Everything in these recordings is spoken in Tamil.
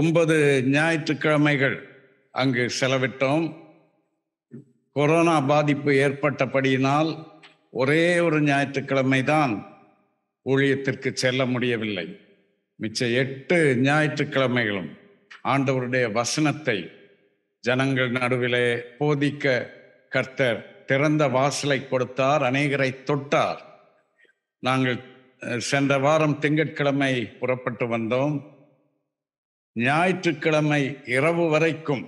ஒன்பது ஞாயிற்றுக்கிழமைகள் அங்கு செலவிட்டோம். கொரோனா பாதிப்பு ஏற்பட்டபடியினால் ஒரே ஒரு ஞாயிற்றுக்கிழமை தான் ஊழியத்திற்கு செல்ல முடியவில்லை. மிச்ச எட்டு ஞாயிற்றுக்கிழமைகளும் ஆண்டவருடைய வசனத்தை ஜனங்கள் நடுவிலே போதிக்க கர்த்தர் திறந்த வாசலை கொடுத்தார் அநேகரை தொட்டார். நாங்கள் சென்ற வாரம் திங்கட்கிழமை புறப்பட்டு வந்தோம். ஞாயிற்றுக்கிழமை இரவு வரைக்கும்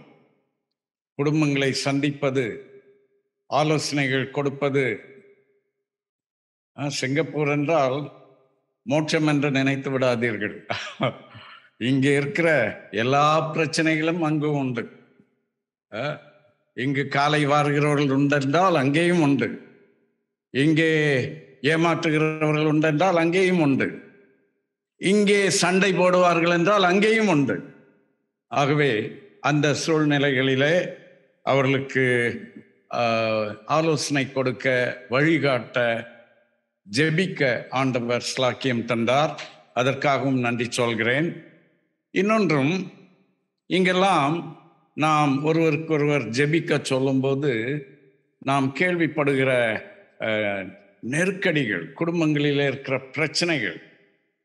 குடும்பங்களை சந்திப்பது ஆலோசனைகள் கொடுப்பது சிங்கப்பூர் என்றால் மோட்சம் என்று நினைத்து விடாதீர்கள். இங்கே இருக்கிற எல்லா பிரச்சனைகளும் அங்கு உண்டு. இங்கு காலை வாருகிறவர்கள் உண்டென்றால் அங்கேயும் உண்டு. இங்கே ஏமாற்றுகிறவர்கள் உண்டென்றால் அங்கேயும் உண்டு. இங்கே சண்டை போடுவார்கள் என்றால் அங்கேயும் உண்டு. ஆகவே அந்த சூழ்நிலைகளிலே அவர்களுக்கு ஆலோசனை கொடுக்க வழிகாட்ட ஜெபிக்க ஆண்டவர் ஸ்லாக்கியம் தந்தார். அதற்காகவும் நன்றி சொல்கிறேன். இன்னொன்றும் இங்கெல்லாம் நாம் ஒருவருக்கொருவர் ஜெபிக்க சொல்லும்போது நாம் கேள்விப்படுகிற நெருக்கடிகள் குடும்பங்களில் இருக்கிற பிரச்சனைகள்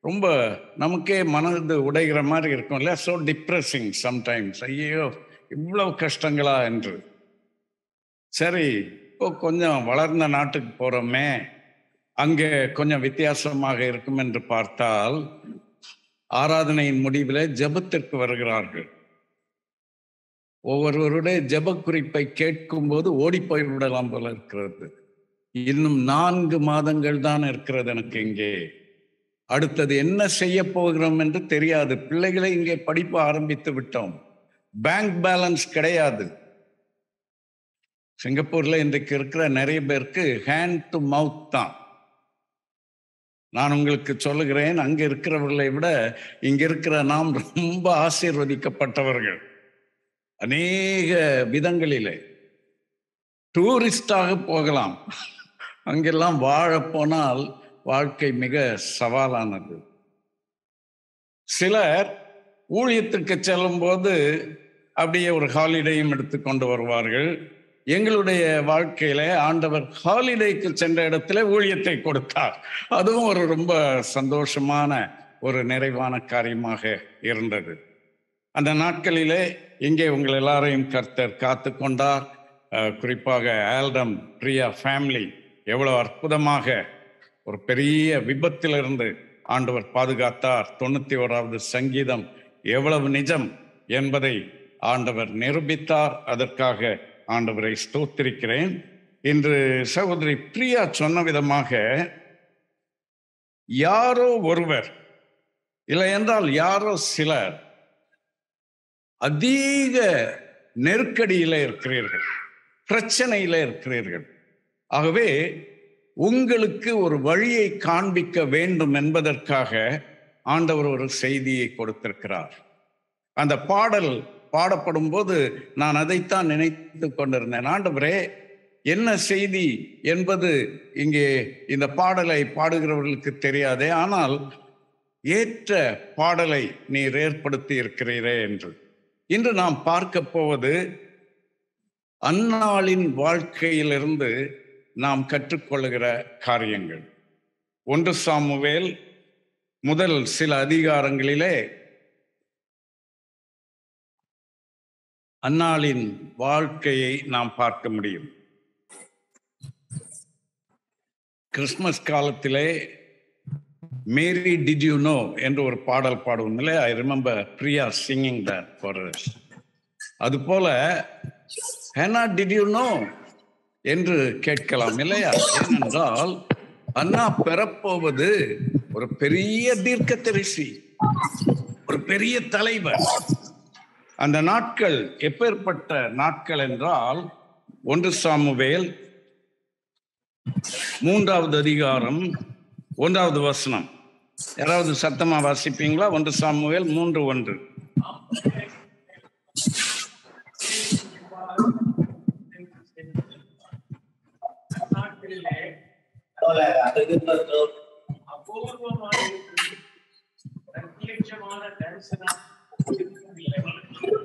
ரொம்ப நமக்கே மனது உடைகிற மாதிரி இருக்கும் இல்லையா? ஸோ டிப்ரெஸிங் சம்டைம்ஸ் ஐயோ இவ்வளவு கஷ்டங்களா என்று. சரி இப்போ கொஞ்சம் வளர்ந்த நாட்டுக்கு போகிறோமே அங்கே கொஞ்சம் வித்தியாசமாக இருக்கும் என்று பார்த்தால் ஆராதனையின் முடிவில் ஜெபத்திற்கு வருகிறார்கள். ஒவ்வொருவருடைய ஜப குறிப்பை கேட்கும் போது ஓடி போய் விடலாம் போல இருக்கிறது. இன்னும் நான்கு மாதங்கள் தான் இருக்கிறது எனக்கு இங்கே. அடுத்தது என்ன செய்ய போகிறோம் என்று தெரியாது. பிள்ளைகளை இங்கே படிப்பு ஆரம்பித்து விட்டோம். பேங்க் பேலன்ஸ் கிடையாது. சிங்கப்பூர்ல இன்றைக்கு இருக்கிற நிறைய பேருக்கு ஹேண்ட் டு மவுத் தான். நான் உங்களுக்கு சொல்லுகிறேன் அங்க இருக்கிறவர்களை விட இங்க இருக்கிற நாம் ரொம்ப ஆசீர்வதிக்கப்பட்டவர்கள். அநேக விதங்களிலே. டூரிஸ்டாக போகலாம். அங்கெல்லாம் வாழ போனால் வாழ்க்கை மிக சவாலானது. சிலர் ஊழியத்துக்கு செல்லும் போது அப்படியே ஒரு ஹாலிடேயும் எடுத்துக்கொண்டு வருவார்கள். எங்களுடைய வாழ்க்கையில ஆண்டவர் ஹாலிடேக்கு சென்ற இடத்துல ஊழியத்தை கொடுத்தார். அதுவும் ஒரு ரொம்ப சந்தோஷமான ஒரு நிறைவான காரியமாக இருந்தது. அந்த நாட்களிலே இங்கே உங்கள் எல்லாரையும் கர்த்தர் காத்து கொண்டார். குறிப்பாக ஆல்டம் பிரியா ஃபேமிலி எவ்வளோ அற்புதமாக ஒரு பெரிய விபத்திலிருந்து ஆண்டவர் பாதுகாத்தார். தொண்ணூத்தி ஓராவது சங்கீதம் எவ்வளவு நிஜம் என்பதை ஆண்டவர் நிரூபித்தார். அதற்காக ஆண்டவரை ஸ்தோத்திருக்கிறேன். இன்று சகோதரி பிரியா சொன்ன விதமாக யாரோ ஒருவர் இல்லை என்றால் யாரோ சிலர் அதிக நெருக்கடியில இருக்கிறீர்கள் பிரச்சனையில இருக்கிறீர்கள். ஆகவே உங்களுக்கு ஒரு வழியை காண்பிக்க வேண்டும் என்பதற்காக ஆண்டவர் ஒரு செய்தியை கொடுத்திருக்கிறார். அந்த பாடல் பாடப்படும் போது நான் அதைத்தான் நினைத்து கொண்டிருந்தேன். ஆண்டவரே என்ன செய்தி என்பது இங்கே இந்த பாடலை பாடுகிறவர்களுக்கு தெரியாதே ஆனால் ஏற்ற பாடலை நீர் ஏற்படுத்தி இருக்கிறீரே என்று. இன்று நாம் பார்க்க போவது அந்நாளின் வாழ்க்கையிலிருந்து நாம் கற்றுக்கொள்ளுகிற காரியங்கள். ஒன்று சாமுவேல் முதல் சில அதிகாரங்களிலே அன்னாளின் வாழ்க்கையை நாம் பார்க்க முடியும். கிறிஸ்மஸ் காலத்திலே மேரி டிட் யூ நோ? என்று ஒரு பாடல் பாடுவோம் இல்லையா I remember Priya singing that for அது போல ஹேனா டிட் யூ நோ? என்று கேட்கலாம் இல்லையா? ஏனென்றால் அண்ணா பெறப்போவது ஒரு பெரிய தீர்க்கதரிசி ஒரு பெரிய தலைவர். அந்த நாட்கள் எப்பேற்பட்ட நாட்கள் என்றால் ஒன்று சாமுவேல் மூன்றாவது அதிகாரம் ஒன்றாவது வசனம். யாராவது சத்தமா வாசிப்பீங்களா? ஒன்று சாமுவேல் மூன்று ஒன்று நாட்களிலே அபூர்வமான அபூர்வமான பிரத்யட்சமான தரிசனம்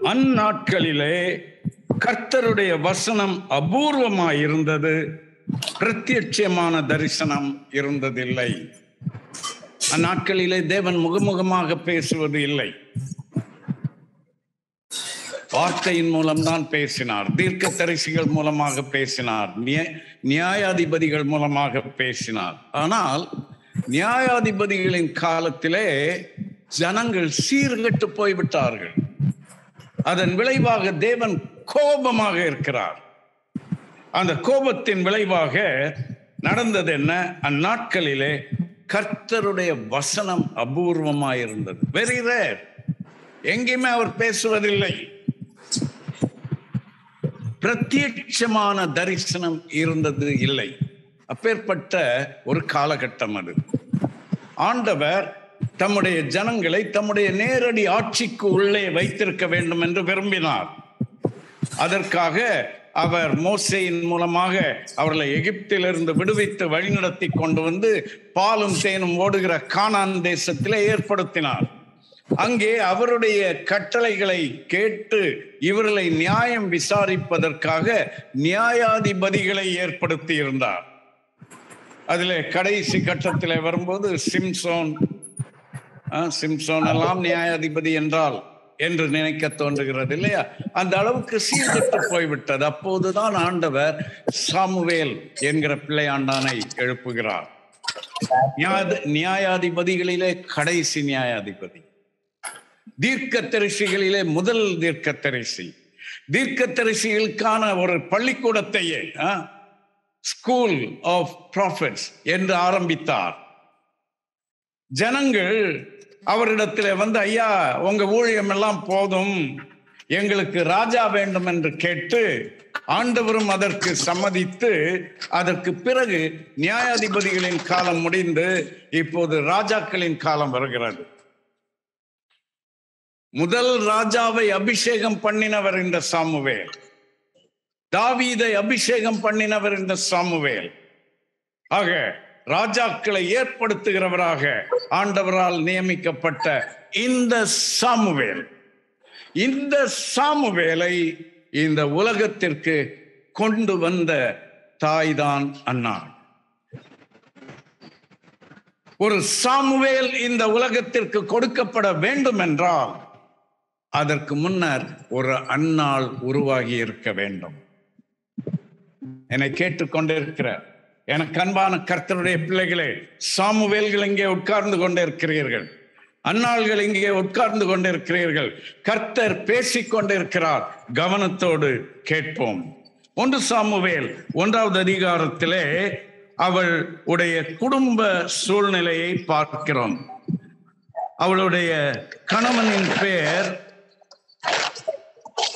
அந்நாட்களிலே கர்த்தருடைய வசனம் அபூர்வமாய் இருந்தது பிரத்யட்சமான தரிசனம் இருந்ததில்லை. அந்நாட்களிலே தேவன் முகமுகமாக பேசுவது இல்லை. வார்த்தையின் மூலம்தான் பேசினார். தீர்க்க தரிசிகள் மூலமாக பேசினார். நியாயாதிபதிகள் மூலமாக பேசினார். ஆனால் நியாயாதிபதிகளின் காலத்திலே ஜனங்கள் சீர்கெட்டு போய்விட்டார்கள். அதன் விளைவாக தேவன் கோபமாக இருக்கிறார். அந்த கோபத்தின் விளைவாக நடந்தது என்ன? அந்நாட்களிலே கர்த்தருடைய வசனம் அபூர்வமாயிருந்தது. வெரி ரேர் எங்கேயுமே அவர் பேசுவதில்லை. பிரத்யட்சமான தரிசனம் இருந்தது இல்லை. அப்பேற்பட்ட ஒரு காலகட்டம் அது. ஆண்டவர் தம்முடைய ஜனங்களை தம்முடைய நேரடி ஆட்சிக்கு உள்ளே வைத்திருக்க வேண்டும் என்று விரும்பினார். அதற்காக அவர் மோசையின் மூலமாக அவர்களை எகிப்திலிருந்து விடுவித்து வழிநடத்தி கொண்டு வந்து பாலும் தேனும் ஓடுகிற கானான் தேசத்திலே ஏற்படுத்தினார். அங்கே அவருடைய கட்டளைகளை கேட்டு இவர்களை நியாயம் விசாரிப்பதற்காக நியாயாதிபதிகளை ஏற்படுத்தி இருந்தார் அதுல கடைசி கட்டத்திலே வரும்போது சிம்சோன் சிம்சோன் எல்லாம் நியாயாதிபதி என்றால் என்று நினைக்க தோன்றுகிறது இல்லையா? அந்த அளவுக்கு சீர்கெட்டு போய்விட்டது. அப்போதுதான் ஆண்டவர் சாமுவேல் என்கிற பிள்ளையாண்டானை எழுப்புகிறார். நியாயாதிபதிகளிலே கடைசி நியாயாதிபதி. தீர்க்கதரிசிகளிலே முதல் தீர்க்கதரிசி. தீர்க்கதரிசிகளுக்கான ஒரு பள்ளிக்கூடத்தையே ஸ்கூல் ஆஃப் ப்ராஃபிட்ஸ் என்று ஆரம்பித்தார். ஜனங்கள் அவரிடத்தில் வந்து ஐயா உங்க ஊழியம் எல்லாம் போதும். எங்களுக்கு ராஜா வேண்டும் என்று கேட்டு ஆண்டவரும் அதற்கு சம்மதித்து அதற்கு பிறகு நியாயாதிபதிகளின் காலம் முடிந்து இப்போது ராஜாக்களின் காலம் வருகிறது. முதல் ராஜாவை அபிஷேகம் பண்ணினவர் இந்த சாமுவேல். தாவீதை அபிஷேகம் பண்ணினவர் இந்த சாமுவேல். ஆக ராஜாக்களை ஏற்படுத்துகிறவராக ஆண்டவரால் நியமிக்கப்பட்ட இந்த சாமுவேல். இந்த சாமுவேலை இந்த உலகத்திற்கு கொண்டு வந்த தாய்தான் அண்ணா. ஒரு சாமுவேல் இந்த உலகத்திற்கு கொடுக்கப்பட வேண்டும் என்றால் அதற்கு முன்னர் ஒரு அன்னாள் உருவாகி இருக்க வேண்டும். என்னை கேட்டுக்கொண்டிருக்கிற எனக்கு அன்பான கர்த்தருடைய பிள்ளைகளே சாமுவேல்கள் இங்கே உட்கார்ந்து கொண்டிருக்கிறீர்கள். அன்னாள்கள் இங்கே உட்கார்ந்து கொண்டிருக்கிறீர்கள். கர்த்தர் பேசிக் கொண்டிருக்கிறார். கவனத்தோடு கேட்போம். ஒன்று சாமுவேல் ஒன்றாவது அதிகாரத்திலே அவள் உடைய குடும்ப சூழ்நிலையை பார்க்கிறோம். அவளுடைய கணவனின் பெயர்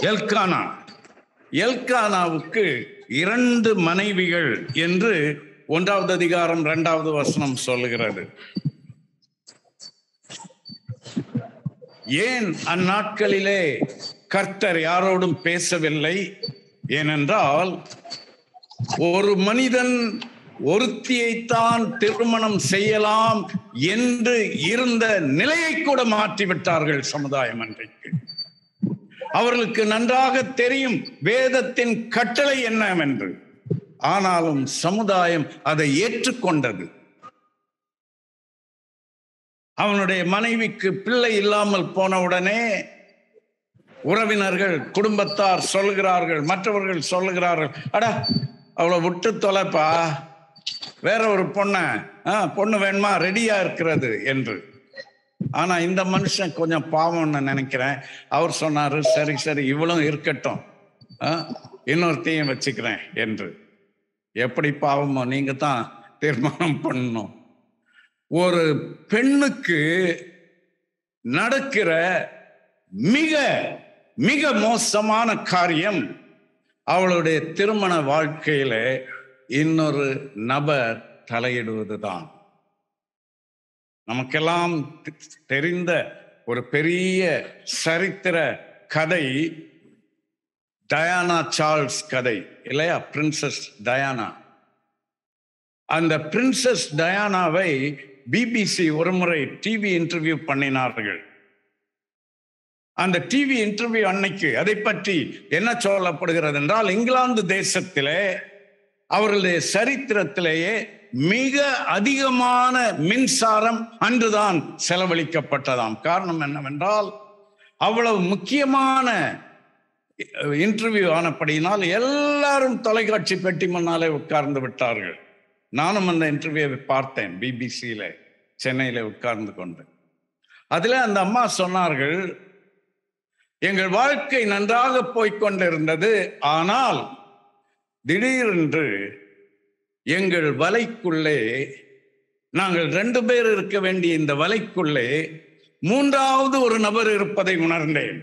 எல்கானா. எல்கானாவுக்கு இரண்டு மனைவிகள் என்று ஒன்றாவது அதிகாரம் இரண்டாவது வசனம் சொல்லுகிறது. ஏன் அந்நாட்களிலே கர்த்தர் யாரோடும் பேசவில்லை? ஏனென்றால் ஒரு மனிதன் ஒருத்தியைத்தான் திருமணம் செய்யலாம் என்று இருந்த நிலையை கூட மாற்றிவிட்டார்கள் சமுதாயம் அன்றைக்கு. அவர்களுக்கு நன்றாக தெரியும் வேதத்தின் கட்டளை என்னவென்று. ஆனாலும் சமுதாயம் அதை ஏற்றுக்கொண்டது. அவனுடைய மனைவிக்கு பிள்ளை இல்லாமல் போனவுடனே உறவினர்கள் குடும்பத்தார் சொல்லுகிறார்கள் மற்றவர்கள் சொல்லுகிறார்கள் அடா அவளை விட்டு தொலைப்பா. வேற ஒரு பொண்ண பொண்ணு வேணுமா? ரெடியா இருக்கிறது என்று. ஆனா இந்த மனுஷன் கொஞ்சம் பாவம்னு நினைக்கிறேன். அவர் சொன்னாரு சரி சரி இவளும் இருக்கட்டும். ஆ, இன்னொருத்தையும் வச்சுக்கிறேன் என்று. எப்படி பாவமோ நீங்க தான் தீர்மானம் பண்ணணும். ஒரு பெண்ணுக்கு நடக்கிற மிக மிக மோசமான காரியம் அவளுடைய திருமண வாழ்க்கையில இன்னொரு நபர் தலையிடுவதுதான். நமக்கெல்லாம் தெரிந்த ஒரு பெரிய சரித்திர கதை டயானா சார்ல்ஸ் கதை இல்லையா? Princess Diana. அந்த பிரின்சஸ் டயானாவை பிபிசி ஒருமுறை டிவி இன்டர்வியூ பண்ணினார்கள். அந்த டிவி இன்டர்வியூ அன்னைக்கு அதை பற்றி என்ன சொல்லப்படுகிறது என்றால் இங்கிலாந்து தேசத்திலே அவர்களுடைய சரித்திரத்திலேயே மிக அதிகமான மின்சாரம் அன்றுதான் செலவழிக்கப்பட்டதாம். காரணம் என்னவென்றால் அவ்வளவு முக்கியமான இன்டர்வியூ ஆனப்படியினால் எல்லாரும் தொலைக்காட்சி பெட்டி முன்னாலே உட்கார்ந்து விட்டார்கள். நானும் அந்த இன்டர்வியூவை பார்த்தேன் பிபிசியில சென்னையில உட்கார்ந்து கொண்டு. அதில் அந்த அம்மா சொன்னார்கள் எங்கள் வாழ்க்கை நன்றாக போய்கொண்டிருந்தது ஆனால் திடீரென்று எங்கள் வலைக்குள்ளே நாங்கள் ரெண்டு பேர் இருக்க வேண்டிய இந்த வலைக்குள்ளே மூன்றாவது ஒரு நபர் இருப்பதை உணர்ந்தேன்.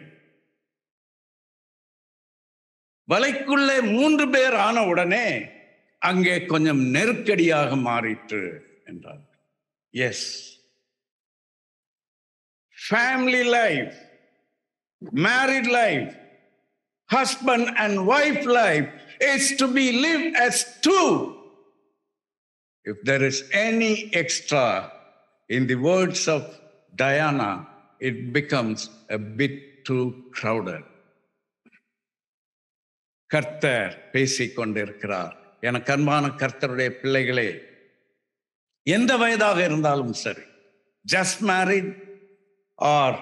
வலைக்குள்ளே மூன்று பேர் ஆன உடனே அங்கே கொஞ்சம் நெருக்கடியாக மாறிற்று என்றார். As family life married life husband and wife life is to be live as to If there is any extra, in the words of Diana, it becomes a bit too crowded. கர்த்தர் பேசிக் கொண்டிருக்கிறார் எனக்கு அன்பான கர்த்தருடைய பிள்ளைகளே எந்த வயதாக இருந்தாலும் சரி just married or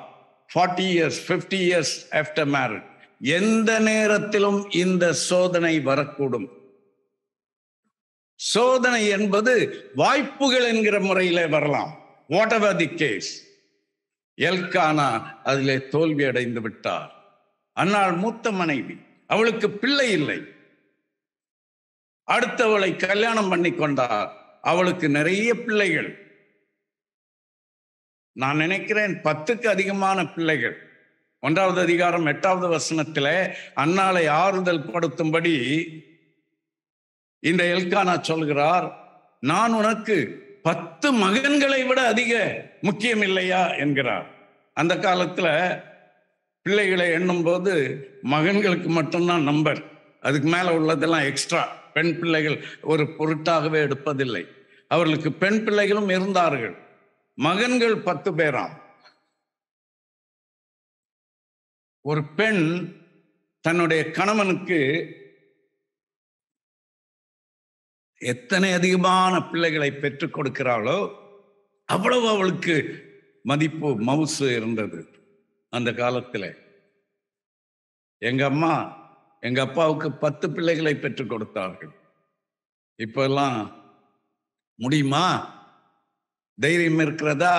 forty years fifty years after married எந்த நேரத்திலும் இந்த சோதனை வரக்கூடும் சோதனை என்பது வாய்ப்புகள் என்கிற முறையில வரலாம். Whatever the case Elkanah அதிலே தோல்வி அடைந்து விட்டார். அன்னாள் மூத்த மனைவி. அவளுக்கு பிள்ளை இல்லை. அடுத்தவளை கல்யாணம் பண்ணி கொண்டார். அவளுக்கு நிறைய பிள்ளைகள். நான் நினைக்கிறேன் பத்துக்கு அதிகமான பிள்ளைகள். ஒன்றாவது அதிகாரம் எட்டாவது வசனத்தில் அன்னாளை ஆறுதல் படுத்தும்படி இந்த எல்கானா சொல்கிறார் நான் உனக்கு பத்து மகன்களை விட அதிக முக்கியம் இல்லையா? என்கிறார். அந்த காலத்தில் பிள்ளைகளை எண்ணும் போது மகன்களுக்கு மட்டும்தான் நம்பர் அதுக்கு மேலே உள்ளதெல்லாம் எக்ஸ்ட்ரா பெண் பிள்ளைகள் ஒரு பொருட்டாகவே எடுப்பதில்லை. அவர்களுக்கு பெண் பிள்ளைகளும் இருந்தார்கள். மகன்கள் பத்து பேராம். ஒரு பெண் தன்னுடைய கணவனுக்கு எத்தனை அதிகமான பிள்ளைகளை பெற்றுக் கொடுக்கிறாளோ அவ்வளவு அவளுக்கு மதிப்பு மவுசு இருந்தது அந்த காலத்தில். எங்க அம்மா எங்க அப்பாவுக்கு பத்து பிள்ளைகளை பெற்றுக் கொடுத்தார்கள். இப்பெல்லாம் முடியுமா? தைரியம் இருக்கிறதா?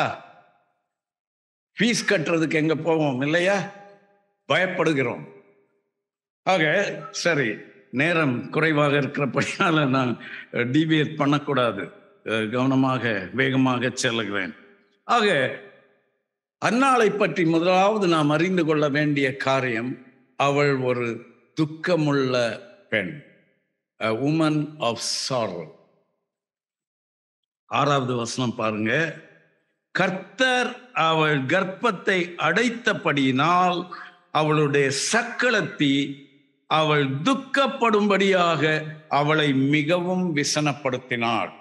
ஃபீஸ் கட்டுறதுக்கு எங்க போவோம் இல்லையா? பயப்படுகிறோம். ஆக சரி நேரம் குறைவாக இருக்கிறபடியால் நான் டிவியேட் பண்ணக்கூடாது. கவனமாக வேகமாக செல்லுகிறேன். ஆக அன்னாளை பற்றி முதலாவது நாம் அறிந்து கொள்ள வேண்டிய காரியம் அவள் ஒரு துக்கமுள்ள பெண். உமன் ஆஃப் சாரோ ஆறாவது வசனம் பாருங்க. கர்த்தர் அவள் கர்ப்பத்தை அடைத்தபடியினால் அவளுடைய சக்களத்தி அவள் துக்கப்படும்படியாக அவளை மிகவும் விசனப்படுத்தினாள்.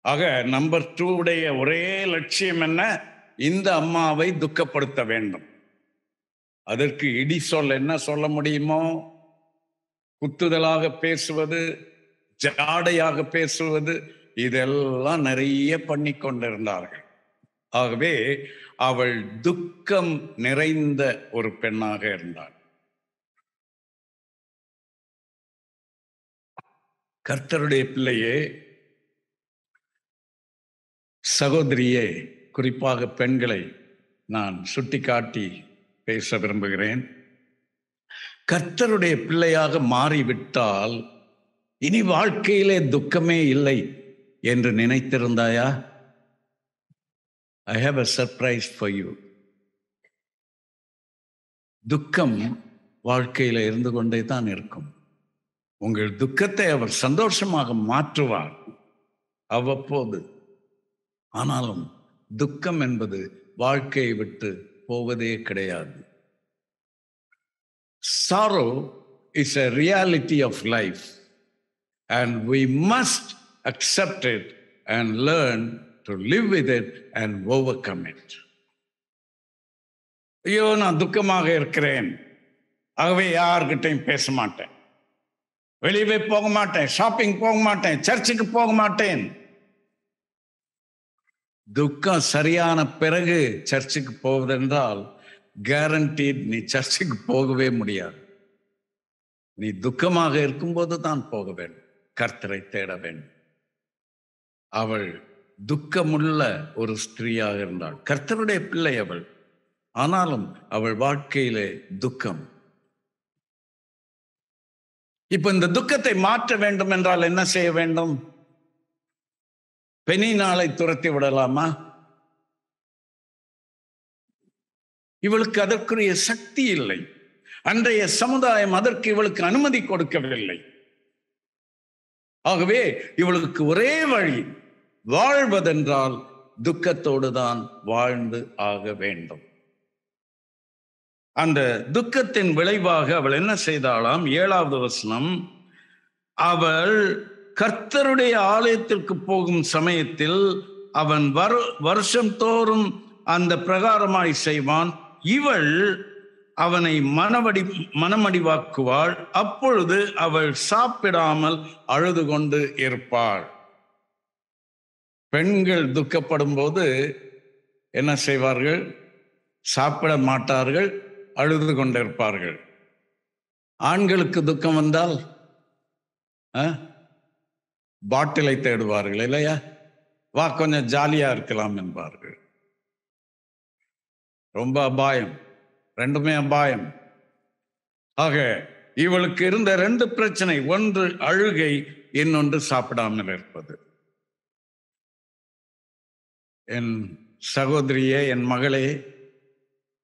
ஆக நம்பர் டூ உடைய ஒரே லட்சியம் என்ன? இந்த அம்மாவை துக்கப்படுத்த வேண்டும். அதற்கு இடி சொல் என்ன சொல்ல முடியுமோ? குத்துதலாக பேசுவது ஜாடையாக பேசுவது இதெல்லாம் நிறைய பண்ணி கொண்டிருந்தார்கள். ஆகவே அவள் துக்கம் நிறைந்த ஒரு பெண்ணாக இருந்தாள். கர்த்தருடைய பிள்ளையே சகோதரியே குறிப்பாக பெண்களை நான் சுட்டிக்காட்டி பேச விரும்புகிறேன். கர்த்தருடைய பிள்ளையாக மாறிவிட்டால் இனி வாழ்க்கையிலே துக்கமே இல்லை என்று நினைத்திருந்தாயா? I have a surprise for you துக்கம் வாழ்க்கையில் இருந்து கொண்டே தான் இருக்கும். உங்கள் துக்கத்தை அவர் சந்தோஷமாக மாற்றுவார். அவ்வப்போது. ஆனாலும் துக்கம் என்பது வாழ்க்கையை விட்டு போவதே கிடையாது. Sorrow is a reality of life and we must accept it and learn to live with it and overcome it ஐயோ நான் துக்கமாக இருக்கிறேன். ஆகவே யார்கிட்டையும் பேச மாட்டேன். வெளியவே போக மாட்டேன் ஷாப்பிங் போக மாட்டேன் சர்ச்சுக்கு போக மாட்டேன். துக்கம் சரியான பிறகு சர்ச்சுக்கு போவதென்றால் கேரண்டீட் நீ சர்ச்சுக்கு போகவே முடியாது. நீ துக்கமாக இருக்கும்போது தான் போக வேண்டும். கர்த்தரை தேட வேண்டும். அவள் துக்கமுள்ள ஒரு ஸ்திரீயாக இருந்தாள். கர்த்தருடைய பிள்ளை அவள். ஆனாலும் அவள் வாழ்க்கையிலே துக்கம் இப்ப இந்த துக்கத்தை மாற்ற வேண்டும் என்றால் என்ன செய்ய வேண்டும்? பெனி நாளை துரத்தி விடலாமா? இவளுக்கு அதற்குரிய சக்தி இல்லை. அன்றைய சமுதாயம் அதற்கு இவளுக்கு அனுமதி கொடுக்கவில்லை. ஆகவே இவளுக்கு ஒரே வழி வாழ்வதென்றால் துக்கத்தோடு தான் வாழ்ந்து ஆக வேண்டும். அந்த துக்கத்தின் விளைவாக அவள் என்ன செய்தாளாம்? ஏழாவது வசனம் அவள் கர்த்தருடைய ஆலயத்திற்கு போகும் சமயத்தில் அவன் வரு வருஷம் தோறும் அந்த பிரகாரமாய் செய்வான். இவள் அவனை மனவடி மனமடிவாக்குவாள். அப்பொழுது அவள் சாப்பிடாமல் அழுது கொண்டு இருப்பாள். பெண்கள் துக்கப்படும் போது என்ன செய்வார்கள்? சாப்பிட மாட்டார்கள். அழுது கொண்டிருப்பார்கள். ஆண்களுக்கு துக்கம் வந்தால் பாட்டிலை தேடுவார்கள் இல்லையா? வா கொஞ்சம் ஜாலியா இருக்கலாம் என்பார்கள். ரொம்ப அபாயம் ரெண்டுமே அபாயம். ஆக இவளுக்கு இருந்த ரெண்டு பிரச்சனை ஒன்று அழுகை இன்னொன்று சாப்பிடாமல் இருப்பது. என் சகோதரியே என் மகளே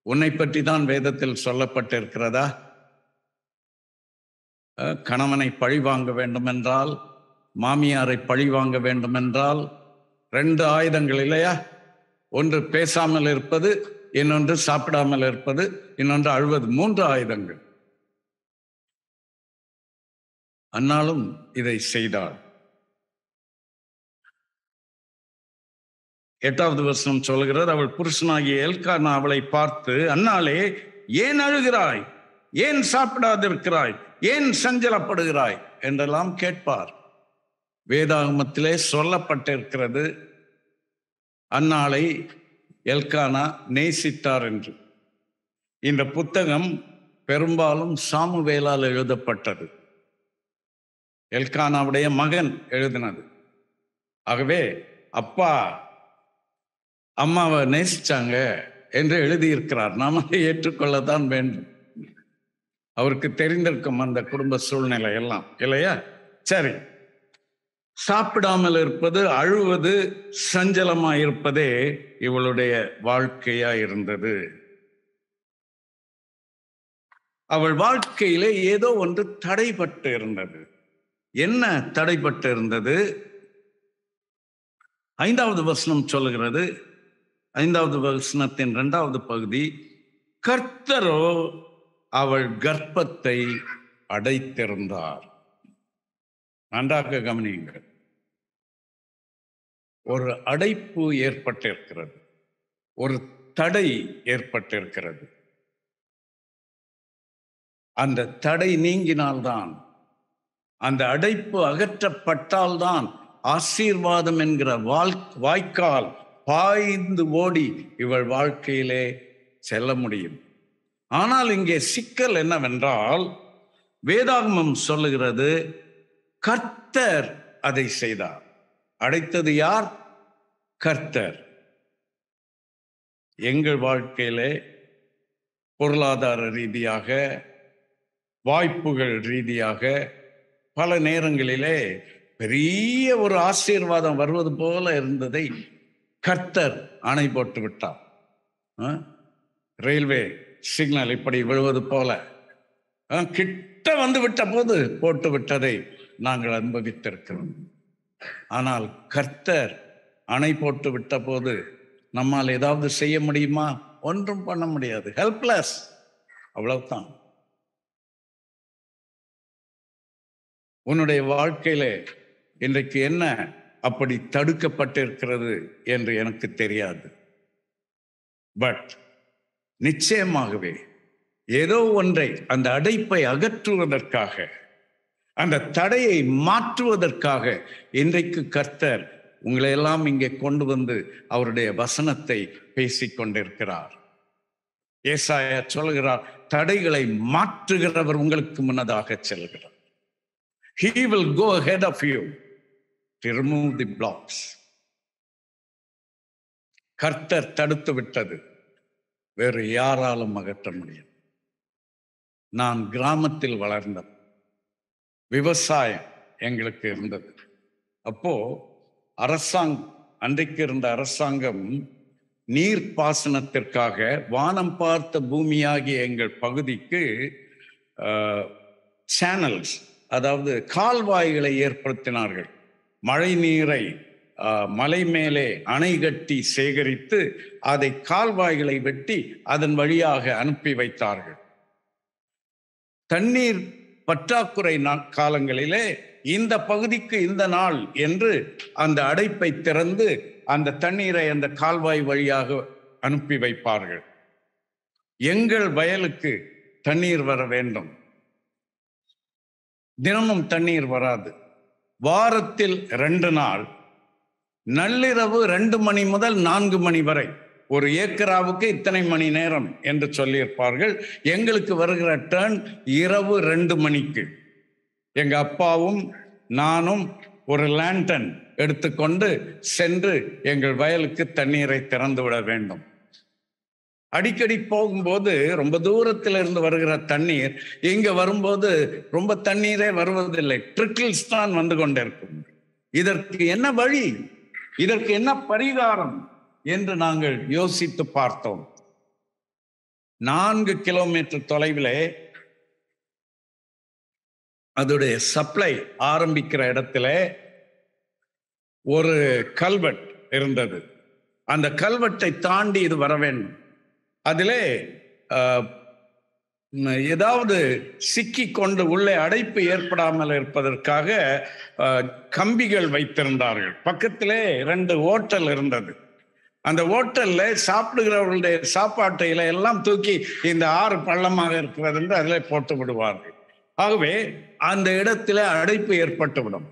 உன்னை பற்றி தான் வேதத்தில் சொல்லப்பட்டிருக்கிறதா? கணவனை பழி வாங்க வேண்டுமென்றால் மாமியாரை பழி வாங்க வேண்டுமென்றால் ரெண்டு ஆயுதங்கள் இல்லையா? ஒன்று பேசாமல் இருப்பது இன்னொன்று சாப்பிடாமல் இருப்பது இன்னொன்று அழுவது மூன்று ஆயுதங்கள். அன்னாலும் இதை செய்தாள். எட்டாவது வருஷம் சொல்கிறது அவள் புருஷனாகிய எல்கானா அவளை பார்த்து அன்னாலே ஏன் அழுகிறாய்? ஏன் சாப்பிடாதிருக்கிறாய்? ஏன் சஞ்சலப்படுகிறாய்? என்றெல்லாம் கேட்பார். வேதாகமத்திலே சொல்லப்பட்டிருக்கிறது அன்னாளை எல்கானா நேசித்தார் என்று. இந்த புத்தகம் பெரும்பாலும் சாமுவேலால் எழுதப்பட்டது. எல்கானாவுடைய மகன் எழுதினது. ஆகவே அப்பா அம்மாவை நேசிச்சாங்க என்று எழுதியிருக்கிறார். நாம் அதை ஏற்றுக்கொள்ளத்தான் வேண்டும். அவருக்கு தெரிந்திருக்கும் அந்த குடும்ப சூழ்நிலை எல்லாம் இல்லையா? சரி. சாப்பிடாமல் இருப்பது அழுவது சஞ்சலமாக இருப்பதே இவளுடைய வாழ்க்கையா இருந்தது. அவள் வாழ்க்கையிலே ஏதோ ஒன்று தடைப்பட்டு இருந்தது. என்ன தடைப்பட்டு இருந்தது? ஐந்தாவது வசனம் சொல்லுகிறது. ஐந்தாவது வசனத்தின் இரண்டாவது பகுதி கர்த்தரோ அவள் கர்ப்பத்தை அடைத்திருந்தார். நன்றாக கவனியுங்கள். ஒரு அடைப்பு ஏற்பட்டிருக்கிறது. ஒரு தடை ஏற்பட்டிருக்கிறது. அந்த தடை நீங்கினால்தான் அந்த அடைப்பு அகற்றப்பட்டால்தான் ஆசீர்வாதம் என்கிற வாழ் வாய்க்கால் பாய்ந்து ஓடி இவள் வாழ்க்கையிலே செல்ல முடியும். ஆனால் இங்கே சிக்கல் என்னவென்றால் வேதாகமம் சொல்லுகிறது கர்த்தர் அதை செய்தார். அடைத்தது யார்? கர்த்தர். எங்கள் வாழ்க்கையிலே பொருளாதார ரீதியாக வாய்ப்புகள் ரீதியாக பல நேரங்களிலே பெரிய ஒரு ஆசீர்வாதம் வருவது போல இருந்ததை கர்த்தர் அணை போட்டு விட்டார். ரயில்வே சிக்னல் இப்படி விழுவது போல. கிட்ட வந்து விட்ட போது போட்டு விட்டதை நாங்கள் அனுபவித்திருக்கிறோம். ஆனால் கர்த்தர் அணை போட்டு விட்ட போது நம்மால் ஏதாவது செய்ய முடியுமா? ஒன்றும் பண்ண முடியாது. ஹெல்ப்லெஸ் அவ்வளவுதான். உன்னுடைய வாழ்க்கையில இன்றைக்கு என்ன அப்படி தடுக்கப்பட்டிருக்கிறது என்று எனக்கு தெரியாது. பட் நிச்சயமாகவே ஏதோ ஒன்றை அந்த அடைப்பை அகற்றுவதற்காக அந்த தடையை மாற்றுவதற்காக இன்றைக்கு கர்த்தர் உங்களை எல்லாம் இங்கே கொண்டு வந்து அவருடைய வசனத்தை பேசிக் கொண்டிருக்கிறார். ஏசாயா சொல்கிறார் தடைகளை மாற்றுகிறவர் உங்களுக்கு முன்னதாக செல்கிறார். He will go head of you to remove the blocks. கர்த்தர் தடுத்து விட்டது. வேறு யாராலும் அகற்ற முடியும் நான் கிராமத்தில் வளர்ந்த விவசாயம் எங்களுக்கு இருந்தது. அப்போ அரசாங்கம் அன்றைக்கு இருந்த அரசாங்கம் நீர் பாசனத்திற்காக வானம் பார்த்த பூமியாகிய எங்கள் பகுதிக்கு சேனல்ஸ் அதாவது கால்வாய்களை ஏற்படுத்தினார்கள். மழை நீரை மலை மேலே அணை கட்டி சேகரித்து அதை கால்வாய்களை வெட்டி அதன் வழியாக அனுப்பி வைத்தார்கள். தண்ணீர் பற்றாக்குறை காலங்களிலே இந்த பகுதிக்கு இந்த நாள் என்று அந்த அடைப்பை திறந்து அந்த தண்ணீரை அந்த கால்வாய் வழியாக அனுப்பி வைப்பார்கள். எங்கள் வயலுக்கு தண்ணீர் வர வேண்டும். தினமும் தண்ணீர் வராது. வாரத்தில் ரெண்டு நாள் நள்ளிரவு ரெண்டு மணி முதல் நான்கு மணி வரை. ஒரு ஏக்கராவுக்கு இத்தனை மணி நேரம் என்று சொல்லியிருப்பார்கள். எங்களுக்கு வருகிற டர்ன் இரவு ரெண்டு மணிக்கு. எங்கள் அப்பாவும் நானும் ஒரு லேண்டன் எடுத்துக்கொண்டு சென்று எங்கள் வயலுக்கு தண்ணீரை திறந்து விட வேண்டும். அடிக்கடி போகும்போது ரொம்ப தூரத்தில் இருந்து வருகிற தண்ணீர் இங்க வரும்போது ரொம்ப தண்ணீரே வருவதில்லை. ட்ரிக்கிள்ஸ் தான் வந்து கொண்டிருக்கும். இதற்கு என்ன வழி? இதற்கு என்ன பரிகாரம்? என்று நாங்கள் யோசித்து பார்த்தோம். நான்கு கிலோமீட்டர் தொலைவிலே அதோடைய சப்ளை ஆரம்பிக்கிற இடத்துல ஒரு கல்வெட் இருந்தது. அந்த கல்வெட்டை தாண்டி இது வர வேண்டும். அதிலே ஏதாவது சிக்கி கொண்டு உள்ளே அடைப்பு ஏற்படாமல் இருப்பதற்காக கம்பிகள் வைத்திருந்தார்கள். பக்கத்திலே ரெண்டு ஓட்டல் இருந்தது. அந்த ஓட்டல்ல சாப்பிடுகிறவர்களுடைய சாப்பாட்டு எல்லாம் தூக்கி இந்த ஆறு பள்ளமாக இருக்கிறது என்று அதில் போட்டு விடுவார்கள். ஆகவே அந்த இடத்துல அடைப்பு ஏற்பட்டுவிடும்.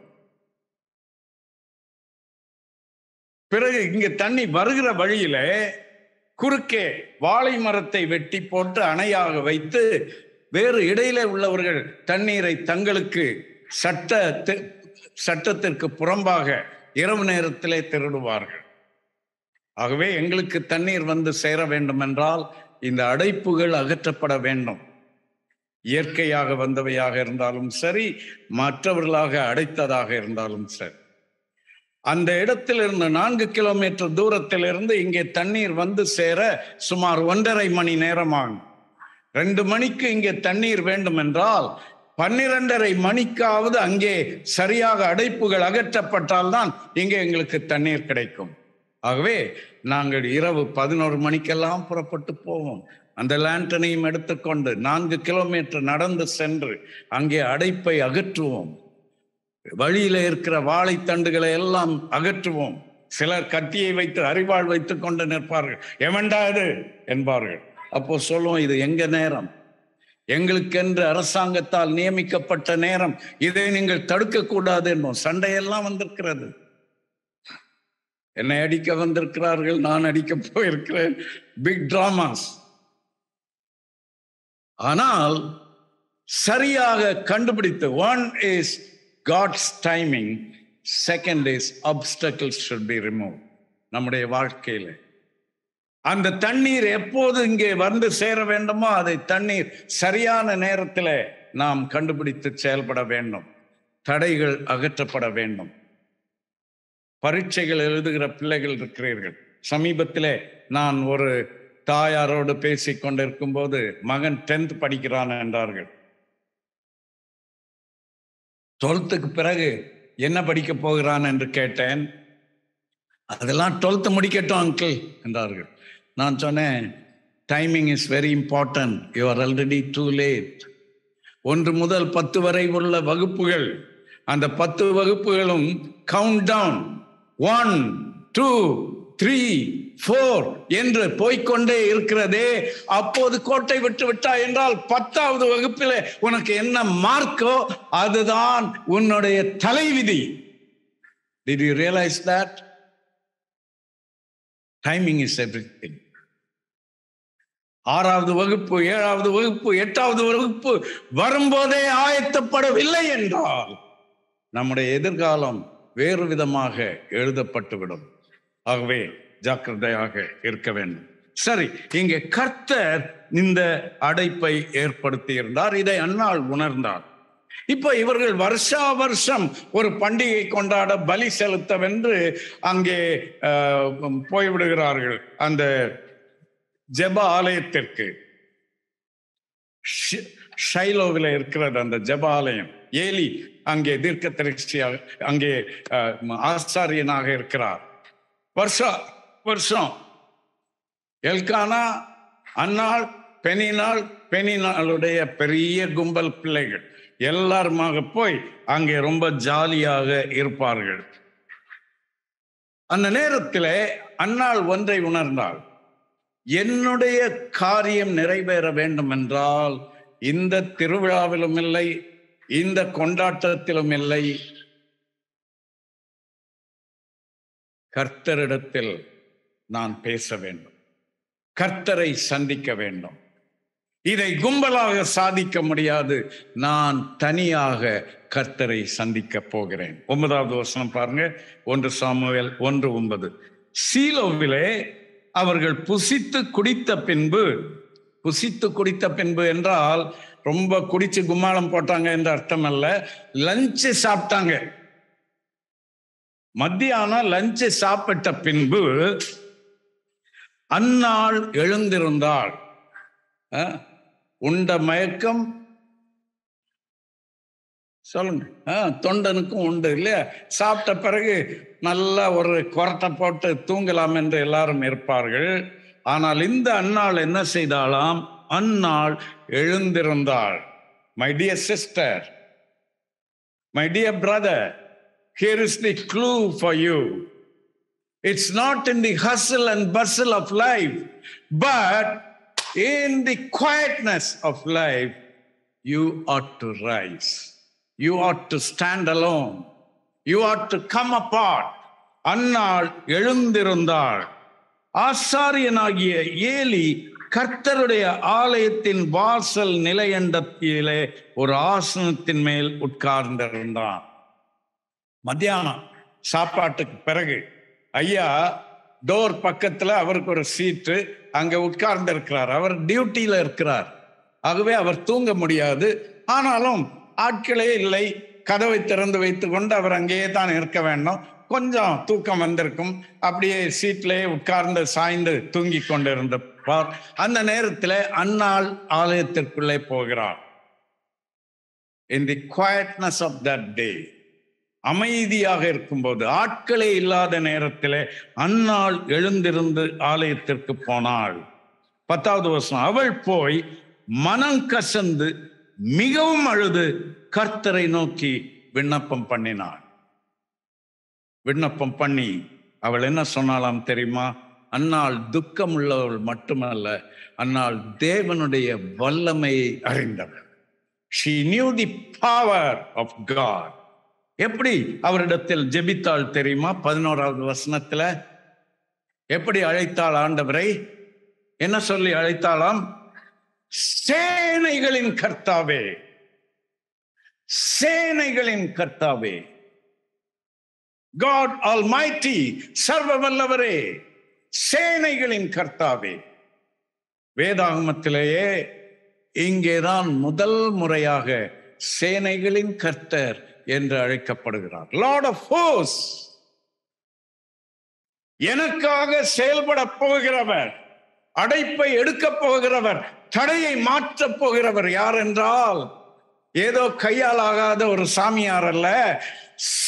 பிறகு இங்க தண்ணி வருகிற வழியில குறுக்கே வாழை மரத்தை வெட்டி போட்டு அணையாக வைத்து வேறு இடையில உள்ளவர்கள் தண்ணீரை தங்களுக்கு சட்ட சட்டத்திற்கு புறம்பாக இரவு நேரத்திலே திருடுவார்கள். ஆகவே எங்களுக்கு தண்ணீர் வந்து சேர வேண்டும் என்றால் இந்த அடைப்புகள் அகற்றப்பட வேண்டும். இயற்கையாக வந்தவையாக இருந்தாலும் சரி மற்றவர்களாக அடைத்ததாக இருந்தாலும் சரி. அந்த இடத்திலிருந்து நான்கு கிலோமீட்டர் தூரத்திலிருந்து இங்கே தண்ணீர் வந்து சேர சுமார் ஒன்றரை மணி நேரம் ஆகும் ரெண்டு மணிக்கு இங்கே தண்ணீர் வேண்டும் என்றால் பன்னிரண்டரை மணிக்காவது அங்கே சரியாக அடைப்புகள் அகற்றப்பட்டால் தான் இங்கே எங்களுக்கு தண்ணீர் கிடைக்கும். ஆகவே நாங்கள் இரவு பதினோரு மணிக்கெல்லாம் புறப்பட்டு போவோம். அந்த லேண்டனையும் எடுத்துக்கொண்டு நான்கு கிலோமீட்டர் நடந்து சென்று அங்கே அடைப்பை அகற்றுவோம். வழியில இருக்கிற வாழைத்தண்டுகளை எல்லாம் அகற்றுவோம். சிலர் கத்தியை வைத்து அறிவாள் வைத்து கொண்டு நிற்பார்கள். எவன்டா இது? என்பார்கள். அப்போ சொல்லுவோம் இது எங்க நேரம்? எங்களுக்கென்று அரசாங்கத்தால் நியமிக்கப்பட்ட நேரம். இதை நீங்கள் தடுக்க கூடாது என்போம் சண்டையெல்லாம் வந்திருக்கிறது. என்னை அடிக்க வந்திருக்கிறார்கள் நான் அடிக்க போயிருக்கிறேன். பிக் டிராமாஸ் ஆனால் சரியாக கண்டுபிடித்து one is God's timing second is obstacles should be remove நம்முடைய வாழ்க்கையில். அந்த தண்ணீர் எப்போது இங்கே வந்து சேர வேண்டுமோ அதை தண்ணீர் சரியான நேரத்தில் நாம் கண்டுபிடித்து செயல்பட வேண்டும். தடைகள் அகற்றப்பட வேண்டும். பரீட்சைகள் எழுதுகிற பிள்ளைகள் இருக்கிறீர்கள். சமீபத்தில் நான் ஒரு தாயாரோடு பேசி கொண்டிருக்கும் போது மகன் டென்த் படிக்கிறான் என்றார்கள். டுவெல்த்துக்கு பிறகு என்ன படிக்க போகிறான் என்று கேட்டேன். அதெல்லாம் டுவெல்த்து முடிக்கட்டும் அங்கிள் என்றார்கள். நான் சொன்னேன் timing is very important you are already too late ஒன்று முதல் பத்து வரை உள்ள வகுப்புகள் அந்த பத்து வகுப்புகளும் count down one two three four என்று போய்க்கொண்டே இருக்கிறதே. அப்போது கோட்டை விட்டு விட்டா என்றால் பத்தாவது வகுப்பில் உனக்கு என்ன மார்க்கோ அதுதான் உன்னுடைய தலைவிதி. Did you realise that timing is everything ஆறாவது வகுப்பு ஏழாவது வகுப்பு எட்டாவது வகுப்பு வரும்போதே ஆயத்தப்படவில்லை என்றால் நம்முடைய எதிர்காலம் வேறு விதமாக எழுதப்பட்டுவிடும். ஆகவே ஜாக்கிரதையாக இருக்க வேண்டும். சரி இங்கே கர்த்தர் இந்த அடைப்பை ஏற்படுத்தி இருந்தார் இதை அன்னால் உணர்ந்தார். இப்ப இவர்கள் வருஷா வருஷம் ஒரு பண்டிகை கொண்டாட பலி செலுத்தவென்று அங்கே அஹ், போய்விடுகிறார்கள். அந்த ஜெப ஆலயத்திற்கு. ஷைலோவில் இருக்கிறது அந்த ஜெப ஆலயம். ஏலி அங்கே தீர்க்க தரிசியாக அங்கே அஹ், ஆசாரியனாக இருக்கிறார். வருஷம் வருஷம் எல்கானா அன்னாள் பெனினாள் பெனினாளுடைய பெரிய கும்பல் பிள்ளைகள் எல்லாருமாக போய் அங்கே ரொம்ப ஜாலியாக இருப்பார்கள் அந்த நேரத்தில் அன்னாள் ஒன்றை உணர்ந்தாள் என்னுடைய காரியம் நிறைவேற வேண்டும் என்றால் இந்த திருவிழாவிலும் இல்லை இந்த கொண்டாட்டத்திலும் இல்லை கர்த்தரிடத்தில் நான் பேச வேண்டும். கர்த்தரை சந்திக்க வேண்டும். இதை கும்பலாக சாதிக்க முடியாது. நான் தனியாக கர்த்தரை சந்திக்க போகிறேன். ஒன்பதாவது வசனம் பாருங்க. ஒன்று சாமுவேல் ஒன்று ஒன்பது. சீலோவிலே அவர்கள் புசித்து குடித்த பின்பு புசித்து குடித்த பின்பு என்றால் ரொம்ப குடிச்சு கும்மாளம் போட்டாங்க என்ற அர்த்தம் அல்ல லஞ்சு சாப்பிட்டாங்க. மத்தியானம் லஞ்சு சாப்பிட்ட பின்பு அந்நாள் எழுந்திருந்தாள். உண்ட மயக்கம். சொல்லுங்க. ஆ தொண்டனுக்கும் உண்டு இல்லையா? சாப்பிட்ட பிறகு நல்ல ஒரு கொரட்டை போட்டு தூங்கலாம் என்று எல்லாரும் இருப்பார்கள். ஆனால் இந்த அன்னாள் என்ன செய்தாலாம் அன்னாள் எழுந்திருந்தாள். My dear sister my dear brother here is the clue for you. It's not in the hustle and bustle of life, but in the quietness of life, you ought to rise. You ought to stand alone. You ought to come apart. அன்னாள் எழுந்திருந்தாள் ஆசாரியனாகிய ஏலி கர்த்தருடைய ஆலயத்தின் வாசல் நிலையண்டத்திலே ஒரு ஆசனத்தின் மேல் உட்கார்ந்திருந்தான் மத்தியானம் சாப்பாட்டுக்கு பிறகு ஐயா டோர் பக்கத்துல அவருக்கு ஒரு சீட்டு அங்க உட்கார்ந்து இருக்கிறார் அவர் டியூட்டியில இருக்கிறார். ஆகவே அவர் தூங்க முடியாது. ஆனாலும் ஆட்களே இல்லை. கதவை திறந்து வைத்து கொண்டு அவர் அங்கேயே தான் இருக்க வேண்டும். கொஞ்சம் தூக்கம் வந்திருக்கும். அப்படியே சீட்லயே உட்கார்ந்து சாய்ந்து தூங்கி கொண்டிருந்தார் அந்த நேரத்தில் அன்னாள் ஆலயத்திற்குள்ளே போகிறார். In the quietness of that day அமைதியாக இருக்கும்போது ஆட்களே இல்லாத நேரத்தில் அன்னாள் எழுந்திருந்து ஆலயத்திற்கு போனாள். பத்தாவது வருஷம் அவள் போய் மனம் கசந்து மிகவும் அழுது கர்த்தரை நோக்கி விண்ணப்பம் பண்ணினாள். விண்ணப்பம் பண்ணி அவள் என்ன சொன்னாலாம் தெரியுமா? அன்னாள் துக்கம் உள்ளவள் மட்டுமல்ல அன்னாள் தேவனுடைய வல்லமையை அறிந்தவள். She knew the power of God எப்படி அவரிடத்தில் ஜெபித்தாள் தெரியுமா? பதினோராவது வசனத்துல எப்படி அழைத்தாள் ஆண்டவரை? என்ன சொல்லி அழைத்தாளாம் சேனைகளின் கர்த்தாவே சேனைகளின் கர்த்தாவே. காட் ஆல்மைட்டி சர்வ வல்லவரே சேனைகளின் கர்த்தாவே. வேதாகமத்திலேயே இங்கேதான் முதல் முறையாக சேனைகளின் கர்த்தர் என்று அழைக்கப்படுகிறார். லார்ட் ஆஃப் ஹோஸ் எனக்காக செயல்பட போகிறவர் அடைப்பை எடுக்க போகிறவர் தடையை மாற்றப் போகிறவர் யார் என்றால் ஏதோ கையால் ஆகாத ஒரு சாமியார் அல்ல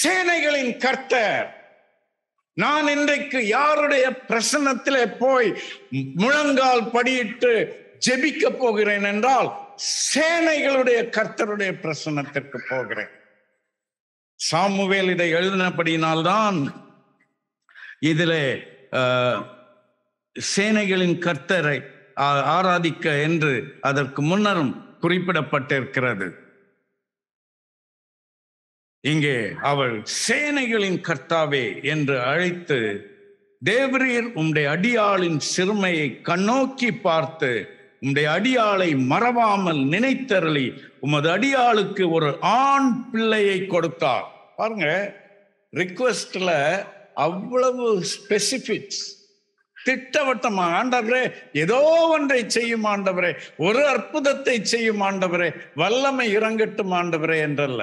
சேனைகளின் கர்த்தர். நான் இன்றைக்கு யாருடைய பிரசன்னத்திலே போய் முழங்கால் படியிட்டு ஜெபிக்க போகிறேன் என்றால் சேனைகளுடைய கர்த்தருடைய பிரசன்னத்திற்கு போகிறேன். சாமுவேல் இதை எழுதினபடியினால்தான் இதிலே அஹ், சேனைகளின் கர்த்தரை ஆ- ஆராதிக்க என்று அதற்கு முன்னரும் குறிப்பிடப்பட்டிருக்கிறது. இங்கே அவள் சேனைகளின் கர்த்தாவே என்று அழைத்து தேவரீர் உம்முடைய அடியாளின் சிறுமையை கண்ணோக்கி பார்த்து உம்முடைய அடியாளை மறவாமல் நினைத்தரளி உமது அடியாளுக்கு ஒரு ஆண் பிள்ளையை கொடுத்தார். பாருங்க ரிக்வஸ்ட்ல அவ்வளவு ஸ்பெசிபிக்ஸ் திட்டவட்டமா ஆண்டவரே ஏதோ ஒன்றை செய்யும் ஆண்டவரே ஒரு அற்புதத்தை செய்யும் ஆண்டவரே வல்லமை இறங்கட்டும் ஆண்டவரே என்றல்ல.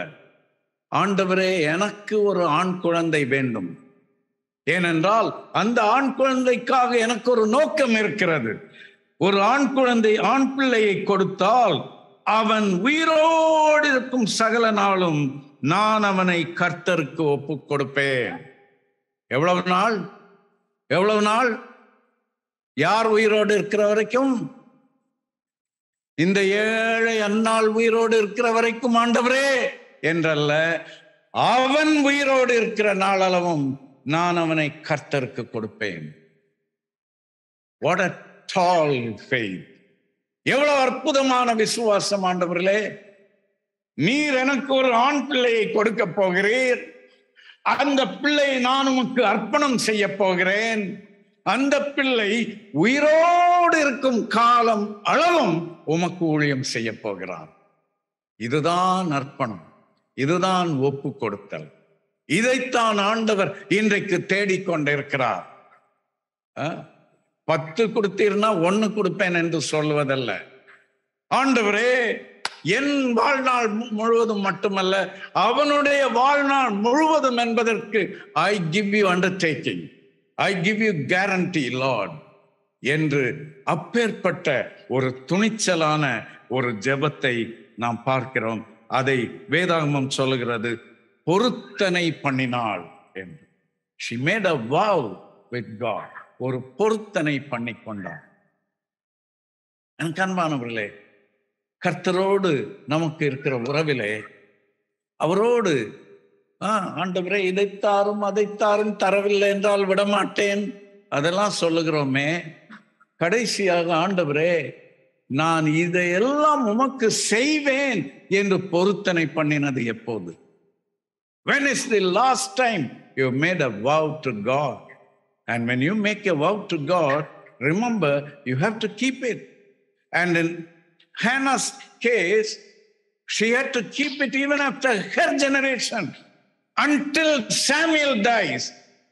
ஆண்டவரே எனக்கு ஒரு ஆண் குழந்தை வேண்டும். ஏனென்றால் அந்த ஆண் குழந்தைக்காக எனக்கு ஒரு நோக்கம் இருக்கிறது. ஒரு ஆண் குழந்தை ஆண் பிள்ளையை கொடுத்தால் அவன் உயிரோடு இருக்கும் சகல நாளும் நான் அவனை கர்த்தருக்கு ஒப்பு கொடுப்பேன். எவ்வளவு நாள்? எவ்வளவு நாள்? யார் உயிரோடு இருக்கிற வரைக்கும்? இந்த ஏழை அந்நாள் உயிரோடு இருக்கிற வரைக்கும் ஆண்டவரே என்றல்ல அவன் உயிரோடு இருக்கிற நாளளவும் நான் அவனை கர்த்தருக்கு கொடுப்பேன். வாட் அ டால் ஃபெய்த் எவ்வளவு அற்புதமான விசுவாசம் ஆண்டவர்களே. நீர் எனக்கு ஒரு ஆண் பிள்ளையை கொடுக்க போகிறீர். அந்த பிள்ளையை நான் உமக்கு அர்ப்பணம் செய்ய போகிறேன். அந்த பிள்ளை உயிரோடு இருக்கும் காலம் அளவும் உமக்கு ஊழியம் செய்ய போகிறான் இதுதான் அர்ப்பணம். இதுதான் ஒப்பு கொடுத்தல். இதைத்தான் ஆண்டவர் இன்றைக்கு தேடிக்கொண்டிருக்கிறார். ஆ? பத்து கொடுத்தீர்னா ஒன்னு கொடுப்பேன் என்று சொல்வதல்ல ஆண்டவரே என் வாழ்நாள் முழுவதும் மட்டுமல்ல அவனுடைய வாழ்நாள் முழுவதும் என்பதற்கு I give you undertaking I give you guarantee Lord என்று அப்பேற்பட்ட ஒரு துணிச்சலான ஒரு ஜெபத்தை நாம் பார்க்கிறோம். அதை வேதாகமம் சொல்லுகிறது பொருத்தனை பண்ணினாள் என்று. She made a vow with God ஒரு பொருத்தனை பண்ணி கொண்டார் எனக்கு அன்பானவர்களே கர்த்தரோடு நமக்கு இருக்கிற உறவிலே அவரோடு ஆ ஆண்டவரே இதைத்தாரும் அதைத்தாரும் தரவில்லை என்றால் விடமாட்டேன். அதெல்லாம் சொல்லுகிறோமே கடைசியாக ஆண்டவரே நான் இதையெல்லாம் உமக்கு செய்வேன் என்று பொருத்தனை பண்ணினது எப்போது? When is the last time you made a vow to God And when you make a vow to God, remember you have to keep it. And in Hannah's case, she had to keep it even after her generation. Until Samuel dies,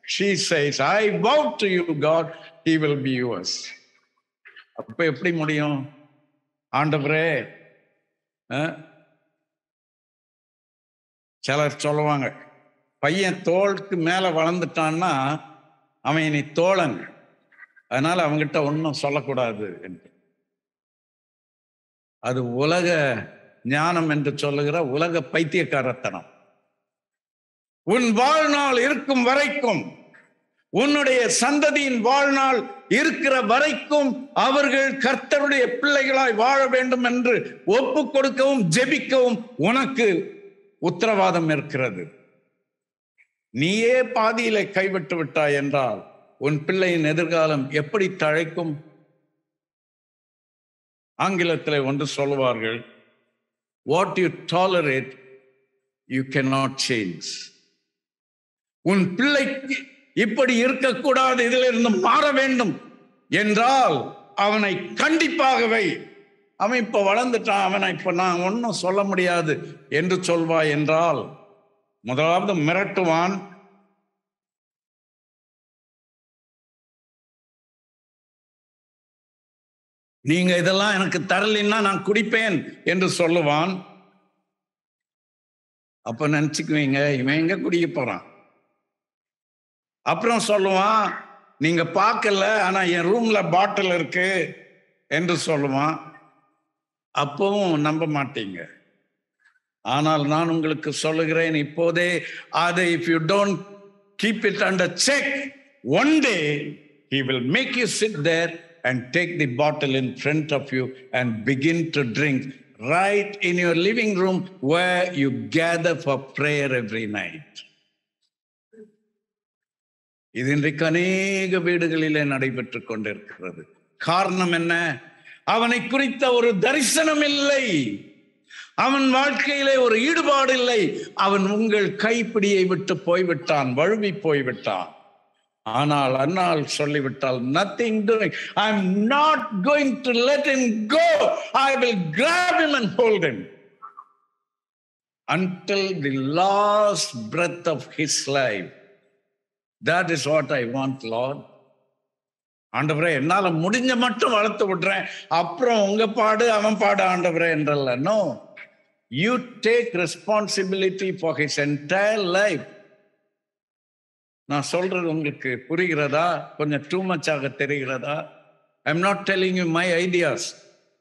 she says, I vow to you, God, he will be yours. அப்ப எப்படி முடியும் ஆண்டவரே அஹ், சிலர் சொல்லுவாங்க பையன் தோளுக்கு மேல வளர்ந்துட்டான்னா அவன் இனி தோழன் அதனால அவங்ககிட்ட ஒன்றும் சொல்லக்கூடாது என்று. அது உலக ஞானம் என்று சொல்லுகிற உலக பைத்தியக்காரத்தனம். உன் வாழ்நாள் இருக்கும் வரைக்கும் உன்னுடைய சந்ததியின் வாழ்நாள் இருக்கிற வரைக்கும் அவர்கள் கர்த்தருடைய பிள்ளைகளாய் வாழ வேண்டும் என்று ஒப்பு கொடுக்கவும் ஜெபிக்கவும் உனக்கு உத்தரவாதம் இருக்கிறது. நீயே பாதியில கைவிட்டு விட்டாய் என்றால் உன் பிள்ளையின் எதிர்காலம் எப்படி தழைக்கும்? ஆங்கிலத்தில் ஒன்று சொல்வார்கள் what you tolerate you cannot change உன் பிள்ளைக்கு இப்படி இருக்கக்கூடாது இதிலிருந்து மாற வேண்டும் என்றால் அவனை கண்டிப்பாகவே அவன் இப்ப வளர்ந்துட்டான் அவனை இப்ப நான் ஒன்றும் சொல்ல முடியாது என்று சொல்வாய் என்றால் முதலாவது மிரட்டுவான் நீங்க இதெல்லாம் எனக்கு தரலைன்னா நான் குடிப்பேன் என்று சொல்லுவான். அப்ப நினைச்சுக்குவீங்க இவன் எங்க குடிக்க போறான்? அப்புறம் சொல்லுவான் நீங்க பார்க்கல ஆனா என் ரூம்ல பாட்டில் இருக்கு என்று சொல்லுவான். அப்பவும் நம்ப மாட்டீங்க. ஆனால் நான் உங்களுக்கு சொல்லுகிறேன் இப்போதே அதை if you don't keep it under check one day he will make you sit there and take the bottle in front of you and begin to drink right in your living room where you gather for prayer every night. இது இன்றைக்கு அநேக வீடுகளிலே நடைபெற்று கொண்டிருக்கிறது. காரணம் என்ன? அவனை குறித்த ஒரு தரிசனம் இல்லை. அவன் வாழ்க்கையிலே ஒரு ஈடுபாடு இல்லை. அவன் உங்கள் கைப்பிடியை விட்டு போய்விட்டான் வழுவி போய்விட்டான். ஆனால் அன்னால் சொல்லிவிட்டால் nothing doing I am not going to let him go I will grab him and hold him until the last breath of his life. That is what i want lord. ஆண்டவரே என்னால முடிஞ்ச மட்டும் வளர்த்து விடுறேன். அப்புறம் உங்க பாடு அவன் பாடு ஆண்டவரே என்றல்ல. No you take responsibility for his entire life நான் சொல்றது உங்களுக்கு புரிகிறதா? கொஞ்சம் டூ மச்சாக தெரிகிறதா? I am not telling you my ideas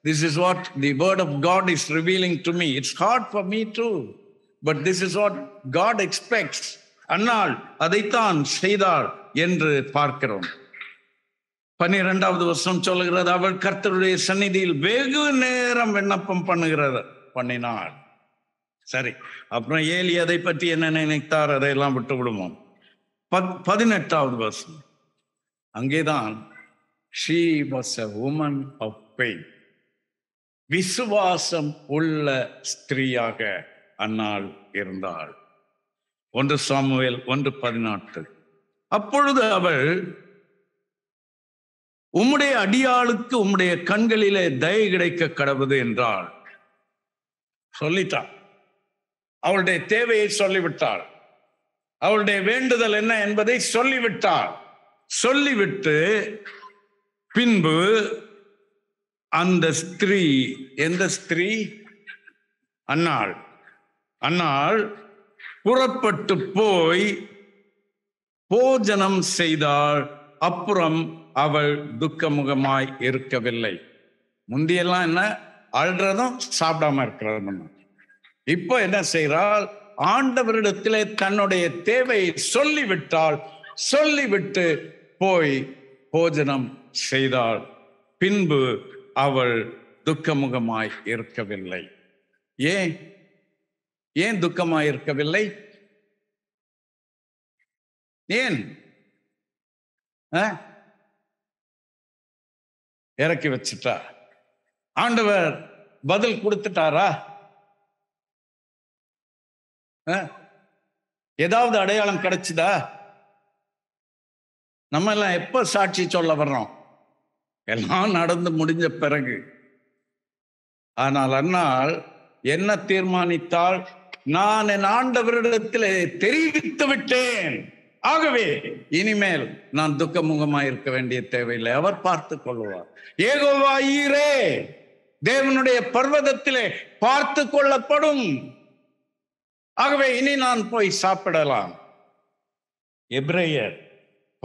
this is what the word of God is revealing to me it's hard for me too but this is what God expects அன்னால் அதைத்தான் செய்தாள் என்று பார்க்கிறோம். பன்னிரெண்டாவது வருஷம் சொல்லுகிறது அவள் கர்த்தருடைய சந்நிதியில் வெகு நேரம் விண்ணப்பம் பண்ணுகிறது. பண்ணினாள். சரி அப்புறம் ஏலி அதை பற்றி என்ன நினைத்தார்? அதையெல்லாம் விட்டு விடுவோம் பதினெட்டாவது வருஷம் அங்கேதான் she was a woman of pain விசுவாசம் உள்ள ஸ்திரீயாக அந்நாள் இருந்தாள். ஒன்று சாமுவேல் ஒன்று பதினாட்டு அப்பொழுது அவள் உம்முடைய அடியாளுக்கு உம்முடைய கண்களிலே தயை கிடைக்க கடவுது என்றாள். சொல்லிட்டாள் அவளுடைய தேவையை சொல்லிவிட்டாள். அவளுடைய வேண்டுதல் என்ன என்பதை சொல்லிவிட்டாள். சொல்லிவிட்டு பின்பு அந்த ஸ்திரீ எந்த ஸ்திரீ? அன்னாள். அன்னாள் புறப்பட்டு போய் போஜனம் செய்தாள். அப்புறம் அவள் துக்கமுகமாய் இருக்கவில்லை. முந்தியெல்லாம் என்ன? அழுறதும் சாப்பிடாம இருக்கிறதும் இப்போ என்ன செய்கிறாள்? ஆண்டவரிடத்திலே தன்னுடைய தேவையை சொல்லிவிட்டாள் சொல்லிவிட்டு போய் போஜனம் செய்தாள். பின்பு அவள் துக்கமுகமாய் இருக்கவில்லை. ஏன்? ஏன் துக்கமாய் இருக்கவில்லை? ஏன்? ஆ? இறக்கி வச்சுட்டா. ஆண்டவர் பதில் கொடுத்துட்டாரா? ஏதாவது அடையாளம் கிடைச்சுதா? நம்ம எல்லாம் எப்ப சாட்சி சொல்ல வர்றோம்? எல்லாம் நடந்து முடிஞ்ச பிறகு. ஆனால் அன்னால் என்ன தீர்மானித்தால் நான் என் ஆண்டவரிடத்தில் தெரிவித்து விட்டேன். ஆகவே இனிமேல் நான் துக்கமுகமாய் இருக்க வேண்டிய தேவையில்லை. அவர் பார்த்து கொள்வார் ஏகோவாயிரே தேவனுடைய பர்வதத்திலே பார்த்து கொள்ளப்படும். ஆகவே இனி நான் போய் சாப்பிடலாம். எப்ரேயர்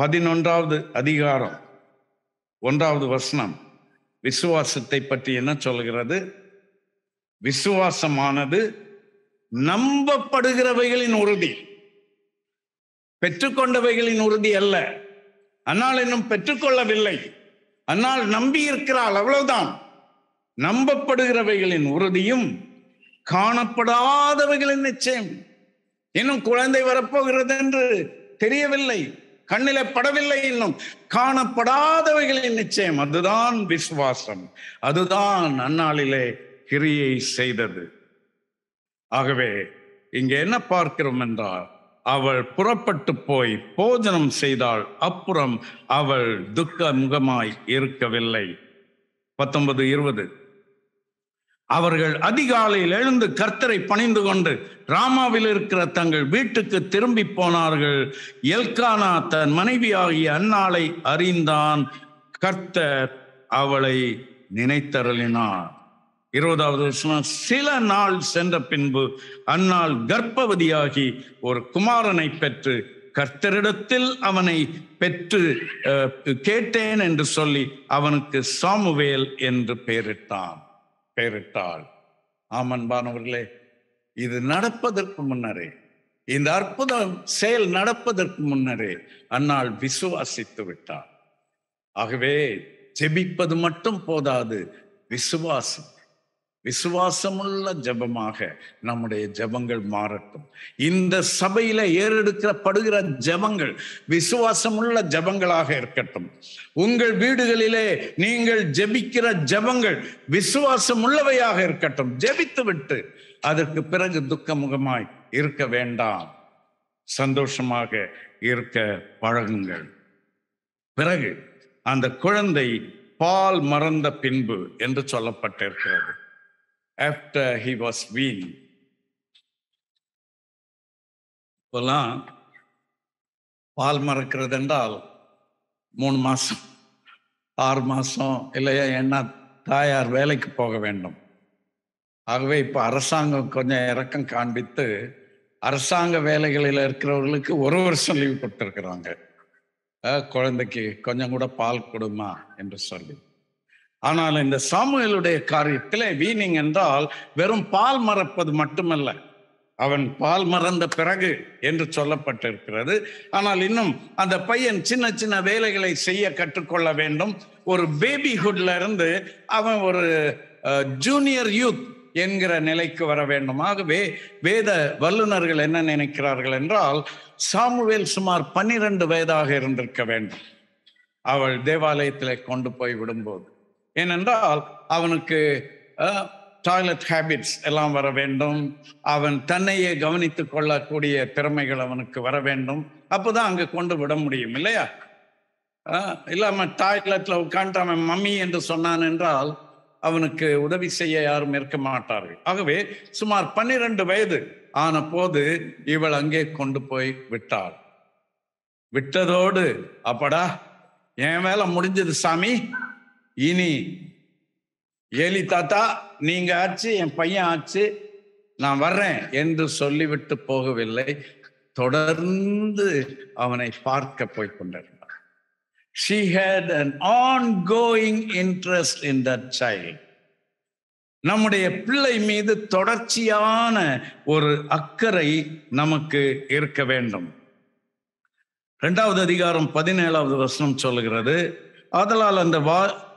பதினொன்றாவது அதிகாரம் ஒன்றாவது வசனம். விசுவாசத்தை பற்றி என்ன சொல்கிறது விசுவாசமானது நம்பப்படுகிறவைகளின் உறுதி. பெற்றுக்கொண்டவைகளின் உறுதி அல்ல. அன்னால் இன்னும் பெற்றுக்கொள்ளவில்லை. அன்னால் நம்பி இருக்கிறாள் அவ்வளவுதான். நம்பப்படுகிறவைகளின் உறுதியும் காணப்படாதவைகளின் நிச்சயம். இன்னும் குழந்தை வரப்போகிறது என்று தெரியவில்லை கண்ணில படவில்லை இன்னும். காணப்படாதவைகளின் நிச்சயம் அதுதான் விசுவாசம். அதுதான் அந்நாளிலே கிரியை செய்தது. ஆகவே இங்க என்ன பார்க்கிறோம் என்றால் அவள் புறப்பட்டு போய் போஜனம் செய்தாள் அப்புறம் அவள் துக்க முகமாய் இருக்கவில்லை. பத்தொன்பது இருபது. அவர்கள் அதிகாலையில் எழுந்து கர்த்தரை பணிந்து கொண்டு ராமாவில் இருக்கிற தங்கள் வீட்டுக்கு திரும்பி போனார்கள். எல்கானா தன் மனைவியாகிய அன்னாளை அறிந்தான். கர்த்தர் அவளை நினைத்தருளினார். இருபதாவது வருஷம் சில நாள் சென்ற பின்பு அன்னாள் கர்ப்பவதியாகி ஒரு குமாரனை பெற்று கர்த்தரிடத்தில் அவனை பெற்று கேட்டேன் என்று சொல்லி அவனுக்கு சாமுவேல் என்று பெயரிட்டான். பெயரிட்டாள். ஆமன்பானவர்களே இது நடப்பதற்கு முன்னரே இந்த அற்புதம் செயல் நடப்பதற்கு முன்னரே அன்னாள் விசுவாசித்து விட்டார் ஆகவே ஜெபிப்பது மட்டும் போதாது விசுவாசம் விசுவாசமுள்ள ஜெபமாக நம்முடைய ஜெபங்கள் மாறட்டும். இந்த சபையில ஏறெடுக்கப்படுகிற ஜெபங்கள் விசுவாசமுள்ள ஜெபங்களாக இருக்கட்டும். உங்கள் வீடுகளிலே நீங்கள் ஜெபிக்கிற ஜெபங்கள் விசுவாசம் உள்ளவையாக இருக்கட்டும். ஜபித்து விட்டு அதற்கு பிறகு துக்கமுகமாய் இருக்க வேண்டாம். சந்தோஷமாக இருக்க பழகுங்கள். பிறகு அந்த குழந்தை பால் மறந்த பின்பு என்று சொல்லப்பட்டிருக்கிறது. After he was weaned. இப்போல்லாம் பால் மறக்கிறது என்றால் மூணு மாதம் ஆறு மாதம் இல்லையா என்ன தாயார் வேலைக்கு போக வேண்டும். ஆகவே இப்போ அரசாங்கம் கொஞ்சம் இறக்கம் காண்பித்து அரசாங்க வேலைகளில் இருக்கிறவர்களுக்கு ஒரு வருஷம் லீவ் கொடுத்துருக்குறாங்க. குழந்தைக்கு கொஞ்சம் கூட பால் கொடுமா என்று சொல்லி. ஆனால் இந்த சாமுவேலுடைய காரியத்திலே வீனிங் என்றால் வெறும் பால் மறப்பது மட்டுமல்ல. அவன் பால் மறந்த பிறகு என்று சொல்லப்பட்டிருக்கிறது. ஆனால் இன்னும் அந்த பையன் சின்ன சின்ன வேலைகளை செய்ய கற்றுக்கொள்ள வேண்டும். ஒரு பேபிஹுட்ல இருந்து அவன் ஒரு ஜூனியர் யூத் என்கிற நிலைக்கு வர வேண்டும். ஆகவே வேத வல்லுநர்கள் என்ன நினைக்கிறார்கள் என்றால் சாமுவேல் சுமார் பன்னிரண்டு வயதாக இருந்திருக்க வேண்டும். அவள் தேவாலயத்திலே கொண்டு போய் விடும்போது. ஏனென்றால் அவனுக்கு டாய்லெட் ஹேபிட்ஸ் எல்லாம் வர வேண்டும். அவன் தன்னையே கவனித்து கொள்ளக்கூடிய திறமைகள் அவனுக்கு வர வேண்டும். அப்போதான் அங்கே கொண்டு விட முடியும் இல்லையா? அஹ், இல்லாம டாய்லெட்ல உட்காந்து அவன் மம்மி என்று சொன்னான் என்றால் அவனுக்கு உதவி செய்ய யாரும் இருக்க மாட்டார்கள். ஆகவே சுமார் பன்னிரண்டு வயது ஆன போது இவள் அங்கே கொண்டு போய் விட்டாள். விட்டதோடு அப்படா என் வேலை முடிஞ்சது சாமி. இனி எலி தாத்தா நீங்க ஆச்சு என் பையன் ஆச்சு நான் வர்றேன் என்று சொல்லிவிட்டு போகவில்லை. தொடர்ந்து அவனை பார்க்க போய் கொண்டிருந்தார் she had an ongoing interest in that child நம்முடைய பிள்ளை மீது தொடர்ச்சியான ஒரு அக்கறை நமக்கு இருக்க வேண்டும். இரண்டாவது அதிகாரம் பதினேழாவது வசனம் சொல்லுகிறது ஆதலால் அந்த வா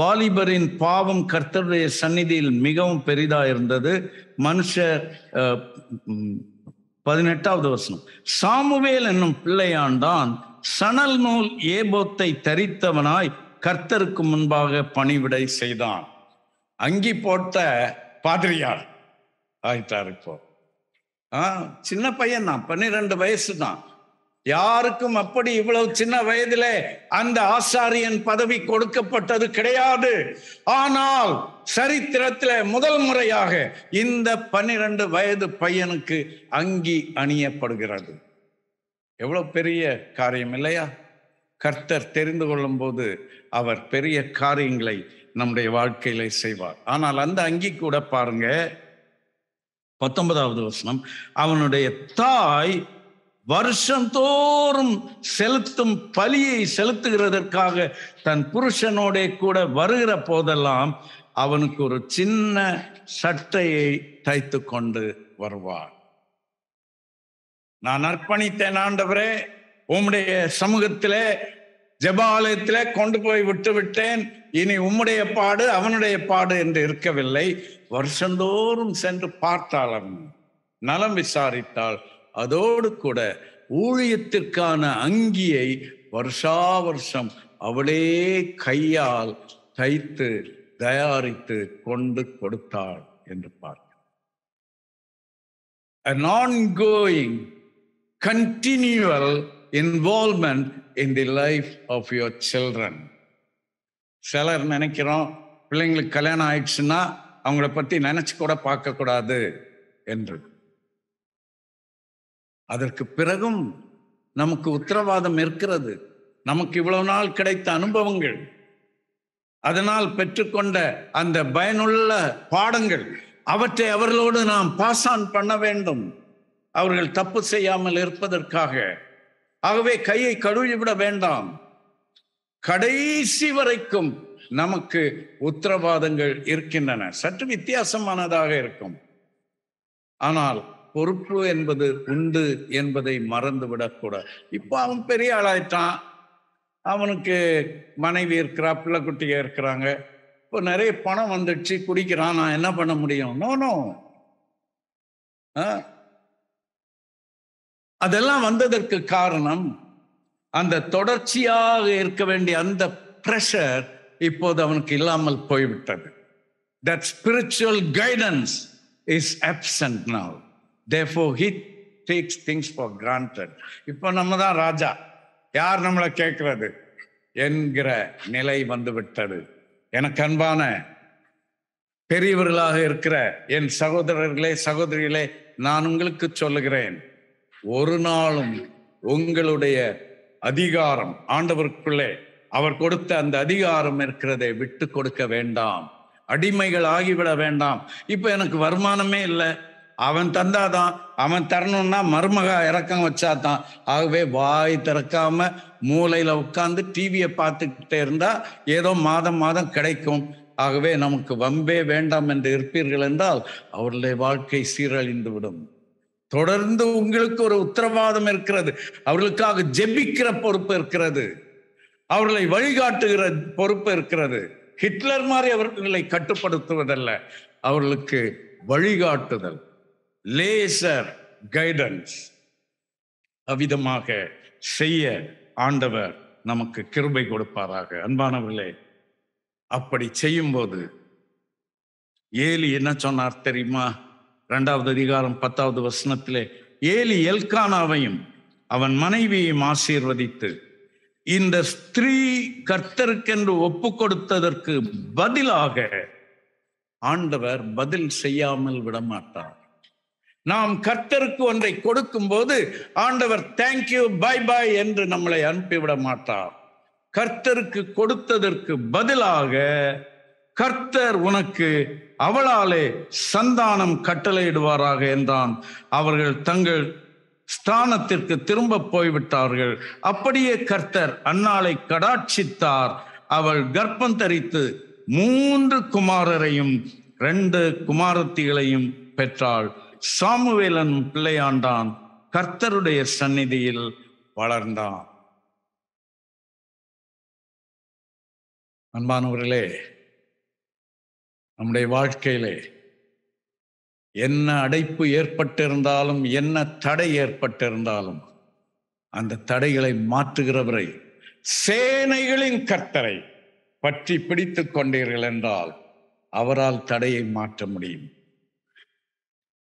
வாலிபரின் பாவம் கர்த்தருடைய சந்நிதியில் மிகவும் பெரிதா இருந்தது மனுஷர் பதினெட்டாவது வசனம். சாமுவேல் என்னும் பிள்ளையாண்டான் சணல் நூல் ஏபோத்தை தரித்தவனாய் கர்த்தருக்கு முன்பாக பணிவிடை செய்தான். அங்கி போட்ட பாதிரியார். ஆயிட்டார் இப்போ. ஆ சின்ன பையன் தான் பன்னிரெண்டு வயசு தான். யாருக்கும் அப்படி இவ்வளவு சின்ன வயதிலே அந்த ஆசாரியன் பதவி கொடுக்கப்பட்டது கிடையாது. ஆனால் சரித்திரத்தில் முதல் முறையாக இந்த பன்னிரண்டு வயது பையனுக்கு அங்கி அணியப்படுகிறது. எவ்வளவு பெரிய காரியம் இல்லையா? கர்த்தர் தெரிந்து கொள்ளும் போது அவர் பெரிய காரியங்களை நம்முடைய வாழ்க்கையில செய்வார். ஆனால் அந்த அங்கி கூட பாருங்க பத்தொன்பதாவது வசனம் அவனுடைய தாய் வருஷந்தோறும் செலுத்தும் பலியை செலுத்துகிறதற்காக தன் புருஷனோட கூட வருகிற போதெல்லாம் அவனுக்கு ஒரு சின்ன சட்டையை தைத்து கொண்டு வருவான் நான் அர்ப்பணித்தேன் ஆண்டவரே உம்முடைய சமூகத்திலே ஜபாலயத்திலே கொண்டு போய் விட்டு விட்டேன். இனி உம்முடைய பாடு அவனுடைய பாடு என்று இருக்கவில்லை. வருஷந்தோறும் சென்று பார்த்தாள் அவன். நலம் விசாரித்தாள். அதோடு கூட ஊழியத்திற்கான அங்கியை வருஷா வருஷம் அவளே கையால் தைத்து தயாரித்து கொண்டு கொடுத்தாள் என்று பார்க்க நான் going continual involvement in the life of your children சிலர் நினைக்கிறோம் பிள்ளைங்களுக்கு கல்யாணம் ஆயிடுச்சுன்னா அவங்கள பத்தி நினைச்சு கூட பார்க்க கூடாது என்று. அதற்கு பிறகும் நமக்கு உத்தரவாதம் இருக்கிறது. நமக்கு இவ்வளவு நாள் கிடைத்த அனுபவங்கள். அதனால் பெற்றுக்கொண்ட அந்த பயனுள்ள பாடங்கள் அவற்றை அவர்களோடு நாம் பாஸ் ஆன் பண்ண வேண்டும். அவர்கள் தப்பு செய்யாமல் இருப்பதற்காக. ஆகவே கையை கழுவி விட வேண்டாம். கடைசி வரைக்கும் நமக்கு உத்தரவாதங்கள் இருக்கின்றன. சற்று வித்தியாசமானதாக இருக்கும். ஆனால் பொறுப்பு என்பது உண்டு என்பதை மறந்து விடக்கூடாது இப்போ அவன் பெரிய ஆளாயிட்டான். அவனுக்கு மனைவி இருக்கிறா பிள்ளை குட்டியாக இருக்கிறாங்க. இப்போ நிறைய பணம் வந்துடுச்சு குடிக்கிறான். நான் என்ன பண்ண முடியும்? நோனோ அதெல்லாம் வந்ததற்கு காரணம் அந்த தொடர்ச்சியாக இருக்க வேண்டிய அந்த ப்ரெஷர் இப்போது அவனுக்கு இல்லாமல் போய்விட்டது. That spiritual guidance is absent now. Therefore he takes things for granted இப்போ நம்ம தான் ராஜா. யார் நம்மளை கேட்கறது? என்கிற நிலை வந்து விட்டது எனக்கு அன்பான பெரியவர்களாக இருக்கிற என் சகோதரர்களே சகோதரிகளே நான் உங்களுக்கு சொல்லுகிறேன். ஒரு நாளும் உங்களுடைய அதிகாரம் ஆண்டவருக்குள்ளே அவர் கொடுத்த அந்த அதிகாரம் இருக்கிறதை விட்டு கொடுக்க வேண்டாம். அடிமைகள் ஆகிவிட வேண்டாம். இப்ப எனக்கு வருமானமே இல்லை. அவன் தந்தாதான். அவன் தரணும்னா மருமக இறக்கம் வச்சாதான். ஆகவே வாய் திறக்காம மூளையில உட்காந்து டிவியை பார்த்துக்கிட்டே இருந்தா ஏதோ மாதம் மாதம் கிடைக்கும். ஆகவே நமக்கு வம்பே வேண்டாம் என்று இருப்பீர்கள் என்றால் அவருடைய வாழ்க்கை சீரழிந்து விடும். தொடர்ந்து உங்களுக்கு ஒரு உத்தரவாதம் இருக்கிறது. அவர்களுக்காக ஜெபிக்கிற பொறுப்பு இருக்கிறது. அவர்களை வழிகாட்டுகிற பொறுப்பு இருக்கிறது. ஹிட்லர் மாதிரி அவர்களை கட்டுப்படுத்துவதல்ல. அவர்களுக்கு வழிகாட்டுதல். Laser guidance. அவ்விதமாக செய்ய ஆண்டவர் நமக்கு கிருபை கொடுப்பாராக. அன்பானவர்களே அப்படி செய்யும்போது ஏலி என்ன சொன்னார் தெரியுமா? இரண்டாவது அதிகாரம் பத்தாவது வசனத்திலே ஏலி எல்கானாவையும் அவன் மனைவியையும் ஆசீர்வதித்து இந்த ஸ்திரீ கர்த்தருக்கென்று ஒப்பு கொடுத்ததற்கு பதிலாக ஆண்டவர் பதில் செய்யாமல் விடமாட்டார். நாம் கர்த்தருக்கு ஒன்றை கொடுக்கும் போது ஆண்டவர் தேங்க்யூ பை பாய் என்று நம்மளை அனுப்பிவிட மாட்டார். கர்த்தருக்கு கொடுத்ததற்கு பதிலாக கர்த்தர் உனக்கு அவளாலே சந்தானம் கட்டளையிடுவாராக என்றான். அவர்கள் தங்கள் ஸ்தானத்திற்கு திரும்ப போய்விட்டார்கள். அப்படியே கர்த்தர் அன்னாளை கடாட்சித்தார். அவள் கர்ப்பம் தரித்து மூன்று குமாரரையும் ரெண்டு குமாரத்திகளையும் பெற்றாள். சாமுவேலன் பிள்ளையாண்டான் கர்த்தருடைய சந்நிதியில் வளர்ந்தான். அன்பானவர்களே நம்முடைய வாழ்க்கையிலே என்ன அடைப்பு ஏற்பட்டிருந்தாலும் என்ன தடை ஏற்பட்டிருந்தாலும் அந்த தடைகளை மாற்றுகிறவரை சேனைகளின் கர்த்தரை பற்றி பிடித்துக் கொண்டீர்கள் என்றால் அவரால் தடையை மாற்ற முடியும்.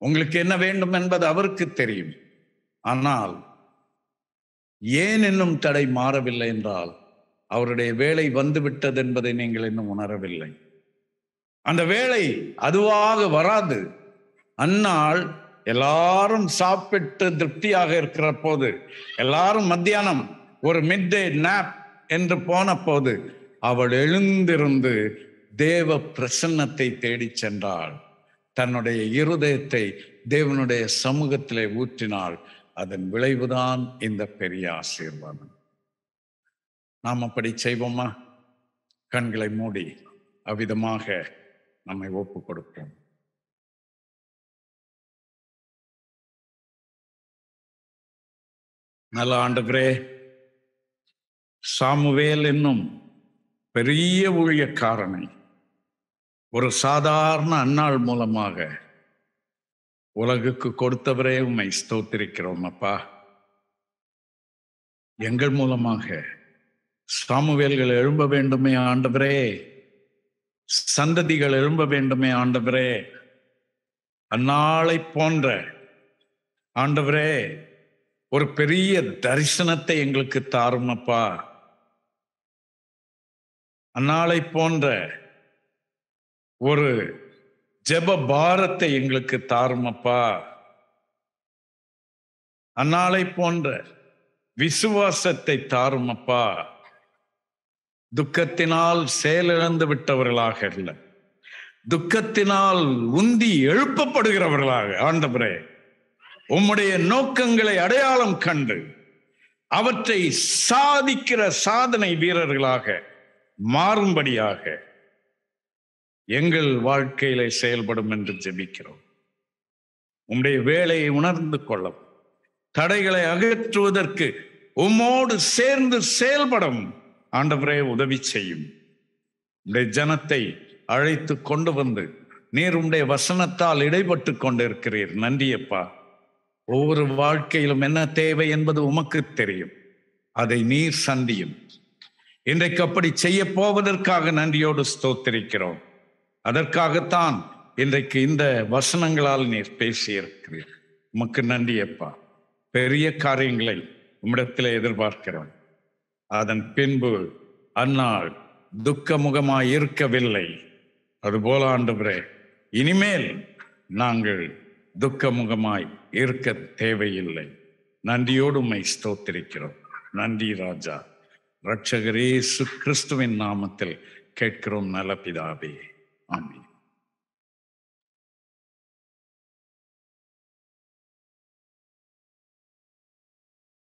உங்களுக்கு என்ன வேண்டும் என்பது அவருக்கு தெரியும். ஆனால் ஏன் இன்னும் தடை மாறவில்லை என்றால் அவருடைய வேலை வந்துவிட்டது என்பதை நீங்கள் இன்னும் உணரவில்லை. அந்த வேலை அதுவாக வராது. அந்நாள் எல்லாரும் சாப்பிட்டு திருப்தியாக இருக்கிற போது எல்லாரும் மத்தியானம் ஒரு மிட் டே நாப் என்று போன போது அவள் எழுந்திருந்து தேவ பிரசன்னத்தை தேடிச் சென்றாள். தன்னுடைய இருதயத்தை தேவனுடைய சமூகத்திலே ஊற்றினால் அதன் விளைவுதான் இந்த பெரிய ஆசீர்வாதம். நாம் அப்படி செய்வோமா? கண்களை மூடி அவ்விதமாக நம்மை ஒப்பு கொடுப்போம். நல்ல ஆண்டவரே சாமுவேல் என்னும் பெரிய ஊழியக்காரனை ஒரு சாதாரண அன்னாள் மூலமாக உலகுக்கு கொடுத்தவரே உம்மை ஸ்தோத்திருக்கிறோம் அப்பா. எங்கள் மூலமாக சாமுவேல்கள் எழும்ப வேண்டுமே ஆண்டவரே. சந்ததிகள் எழும்ப வேண்டுமே ஆண்டவரே. அந்நாளை போன்ற ஆண்டவரே ஒரு பெரிய தரிசனத்தை எங்களுக்கு தாரும் அப்பா. அந்நாளை போன்ற ஒரு ஜெப பாரத்தை எங்களுக்கு தாருமப்பா. அந்நாளை போன்ற விசுவாசத்தை தாருமப்பா. துக்கத்தினால் செயலிழந்து விட்டவர்களாக இல்லை. துக்கத்தினால் உந்தி எழுப்பப்படுகிறவர்களாக ஆண்டவரே. உம்முடைய நோக்கங்களை அடையாளம் கண்டு அவற்றை சாதிக்கிற சாதனை வீரர்களாக மாறும்படியாக எங்கள் வாழ்க்கையில செயல்படும் என்று ஜெபிக்கிறோம். உம்முடைய வேலையை உணர்ந்து கொள்ளவும் தடைகளை அகற்றுவதற்கு உம்மோடு சேர்ந்து செயல்படும் ஆண்டவரே உதவி செய்யும். உடைய ஜனத்தை அழைத்து கொண்டு வந்து நீர் உடைய வசனத்தால் இடைப்பட்டு கொண்டிருக்கிறீர். நன்றியப்பா ஒவ்வொரு வாழ்க்கையிலும் என்ன தேவை என்பது உமக்கு தெரியும். அதை நீர் சந்தியும். இன்றைக்கு அப்படி செய்ய போவதற்காக நன்றியோடு ஸ்தோத்திரிக்கிறோம். அதற்காகத்தான் இன்றைக்கு இந்த வசனங்களால் நீர் பேசியிருக்கிறீர். உமக்கு நன்றி அப்பா. பெரிய காரியங்களை உம்மிடத்தில் எதிர்பார்க்கிறோம். அதன் பின்பு அந்நாள் துக்க முகமாய் இருக்கவில்லை அதுபோல ஆண்டவரே இனிமேல் நாங்கள் துக்க முகமாய் இருக்க தேவையில்லை. நன்றியோடு உம்மை ஸ்தோத்திரிக்கிறோம். நன்றி ராஜா. ரட்சகரே சு கிறிஸ்துவின் நாமத்தில் கேட்கிறோம் நல்ல பிதாவே ஆமென்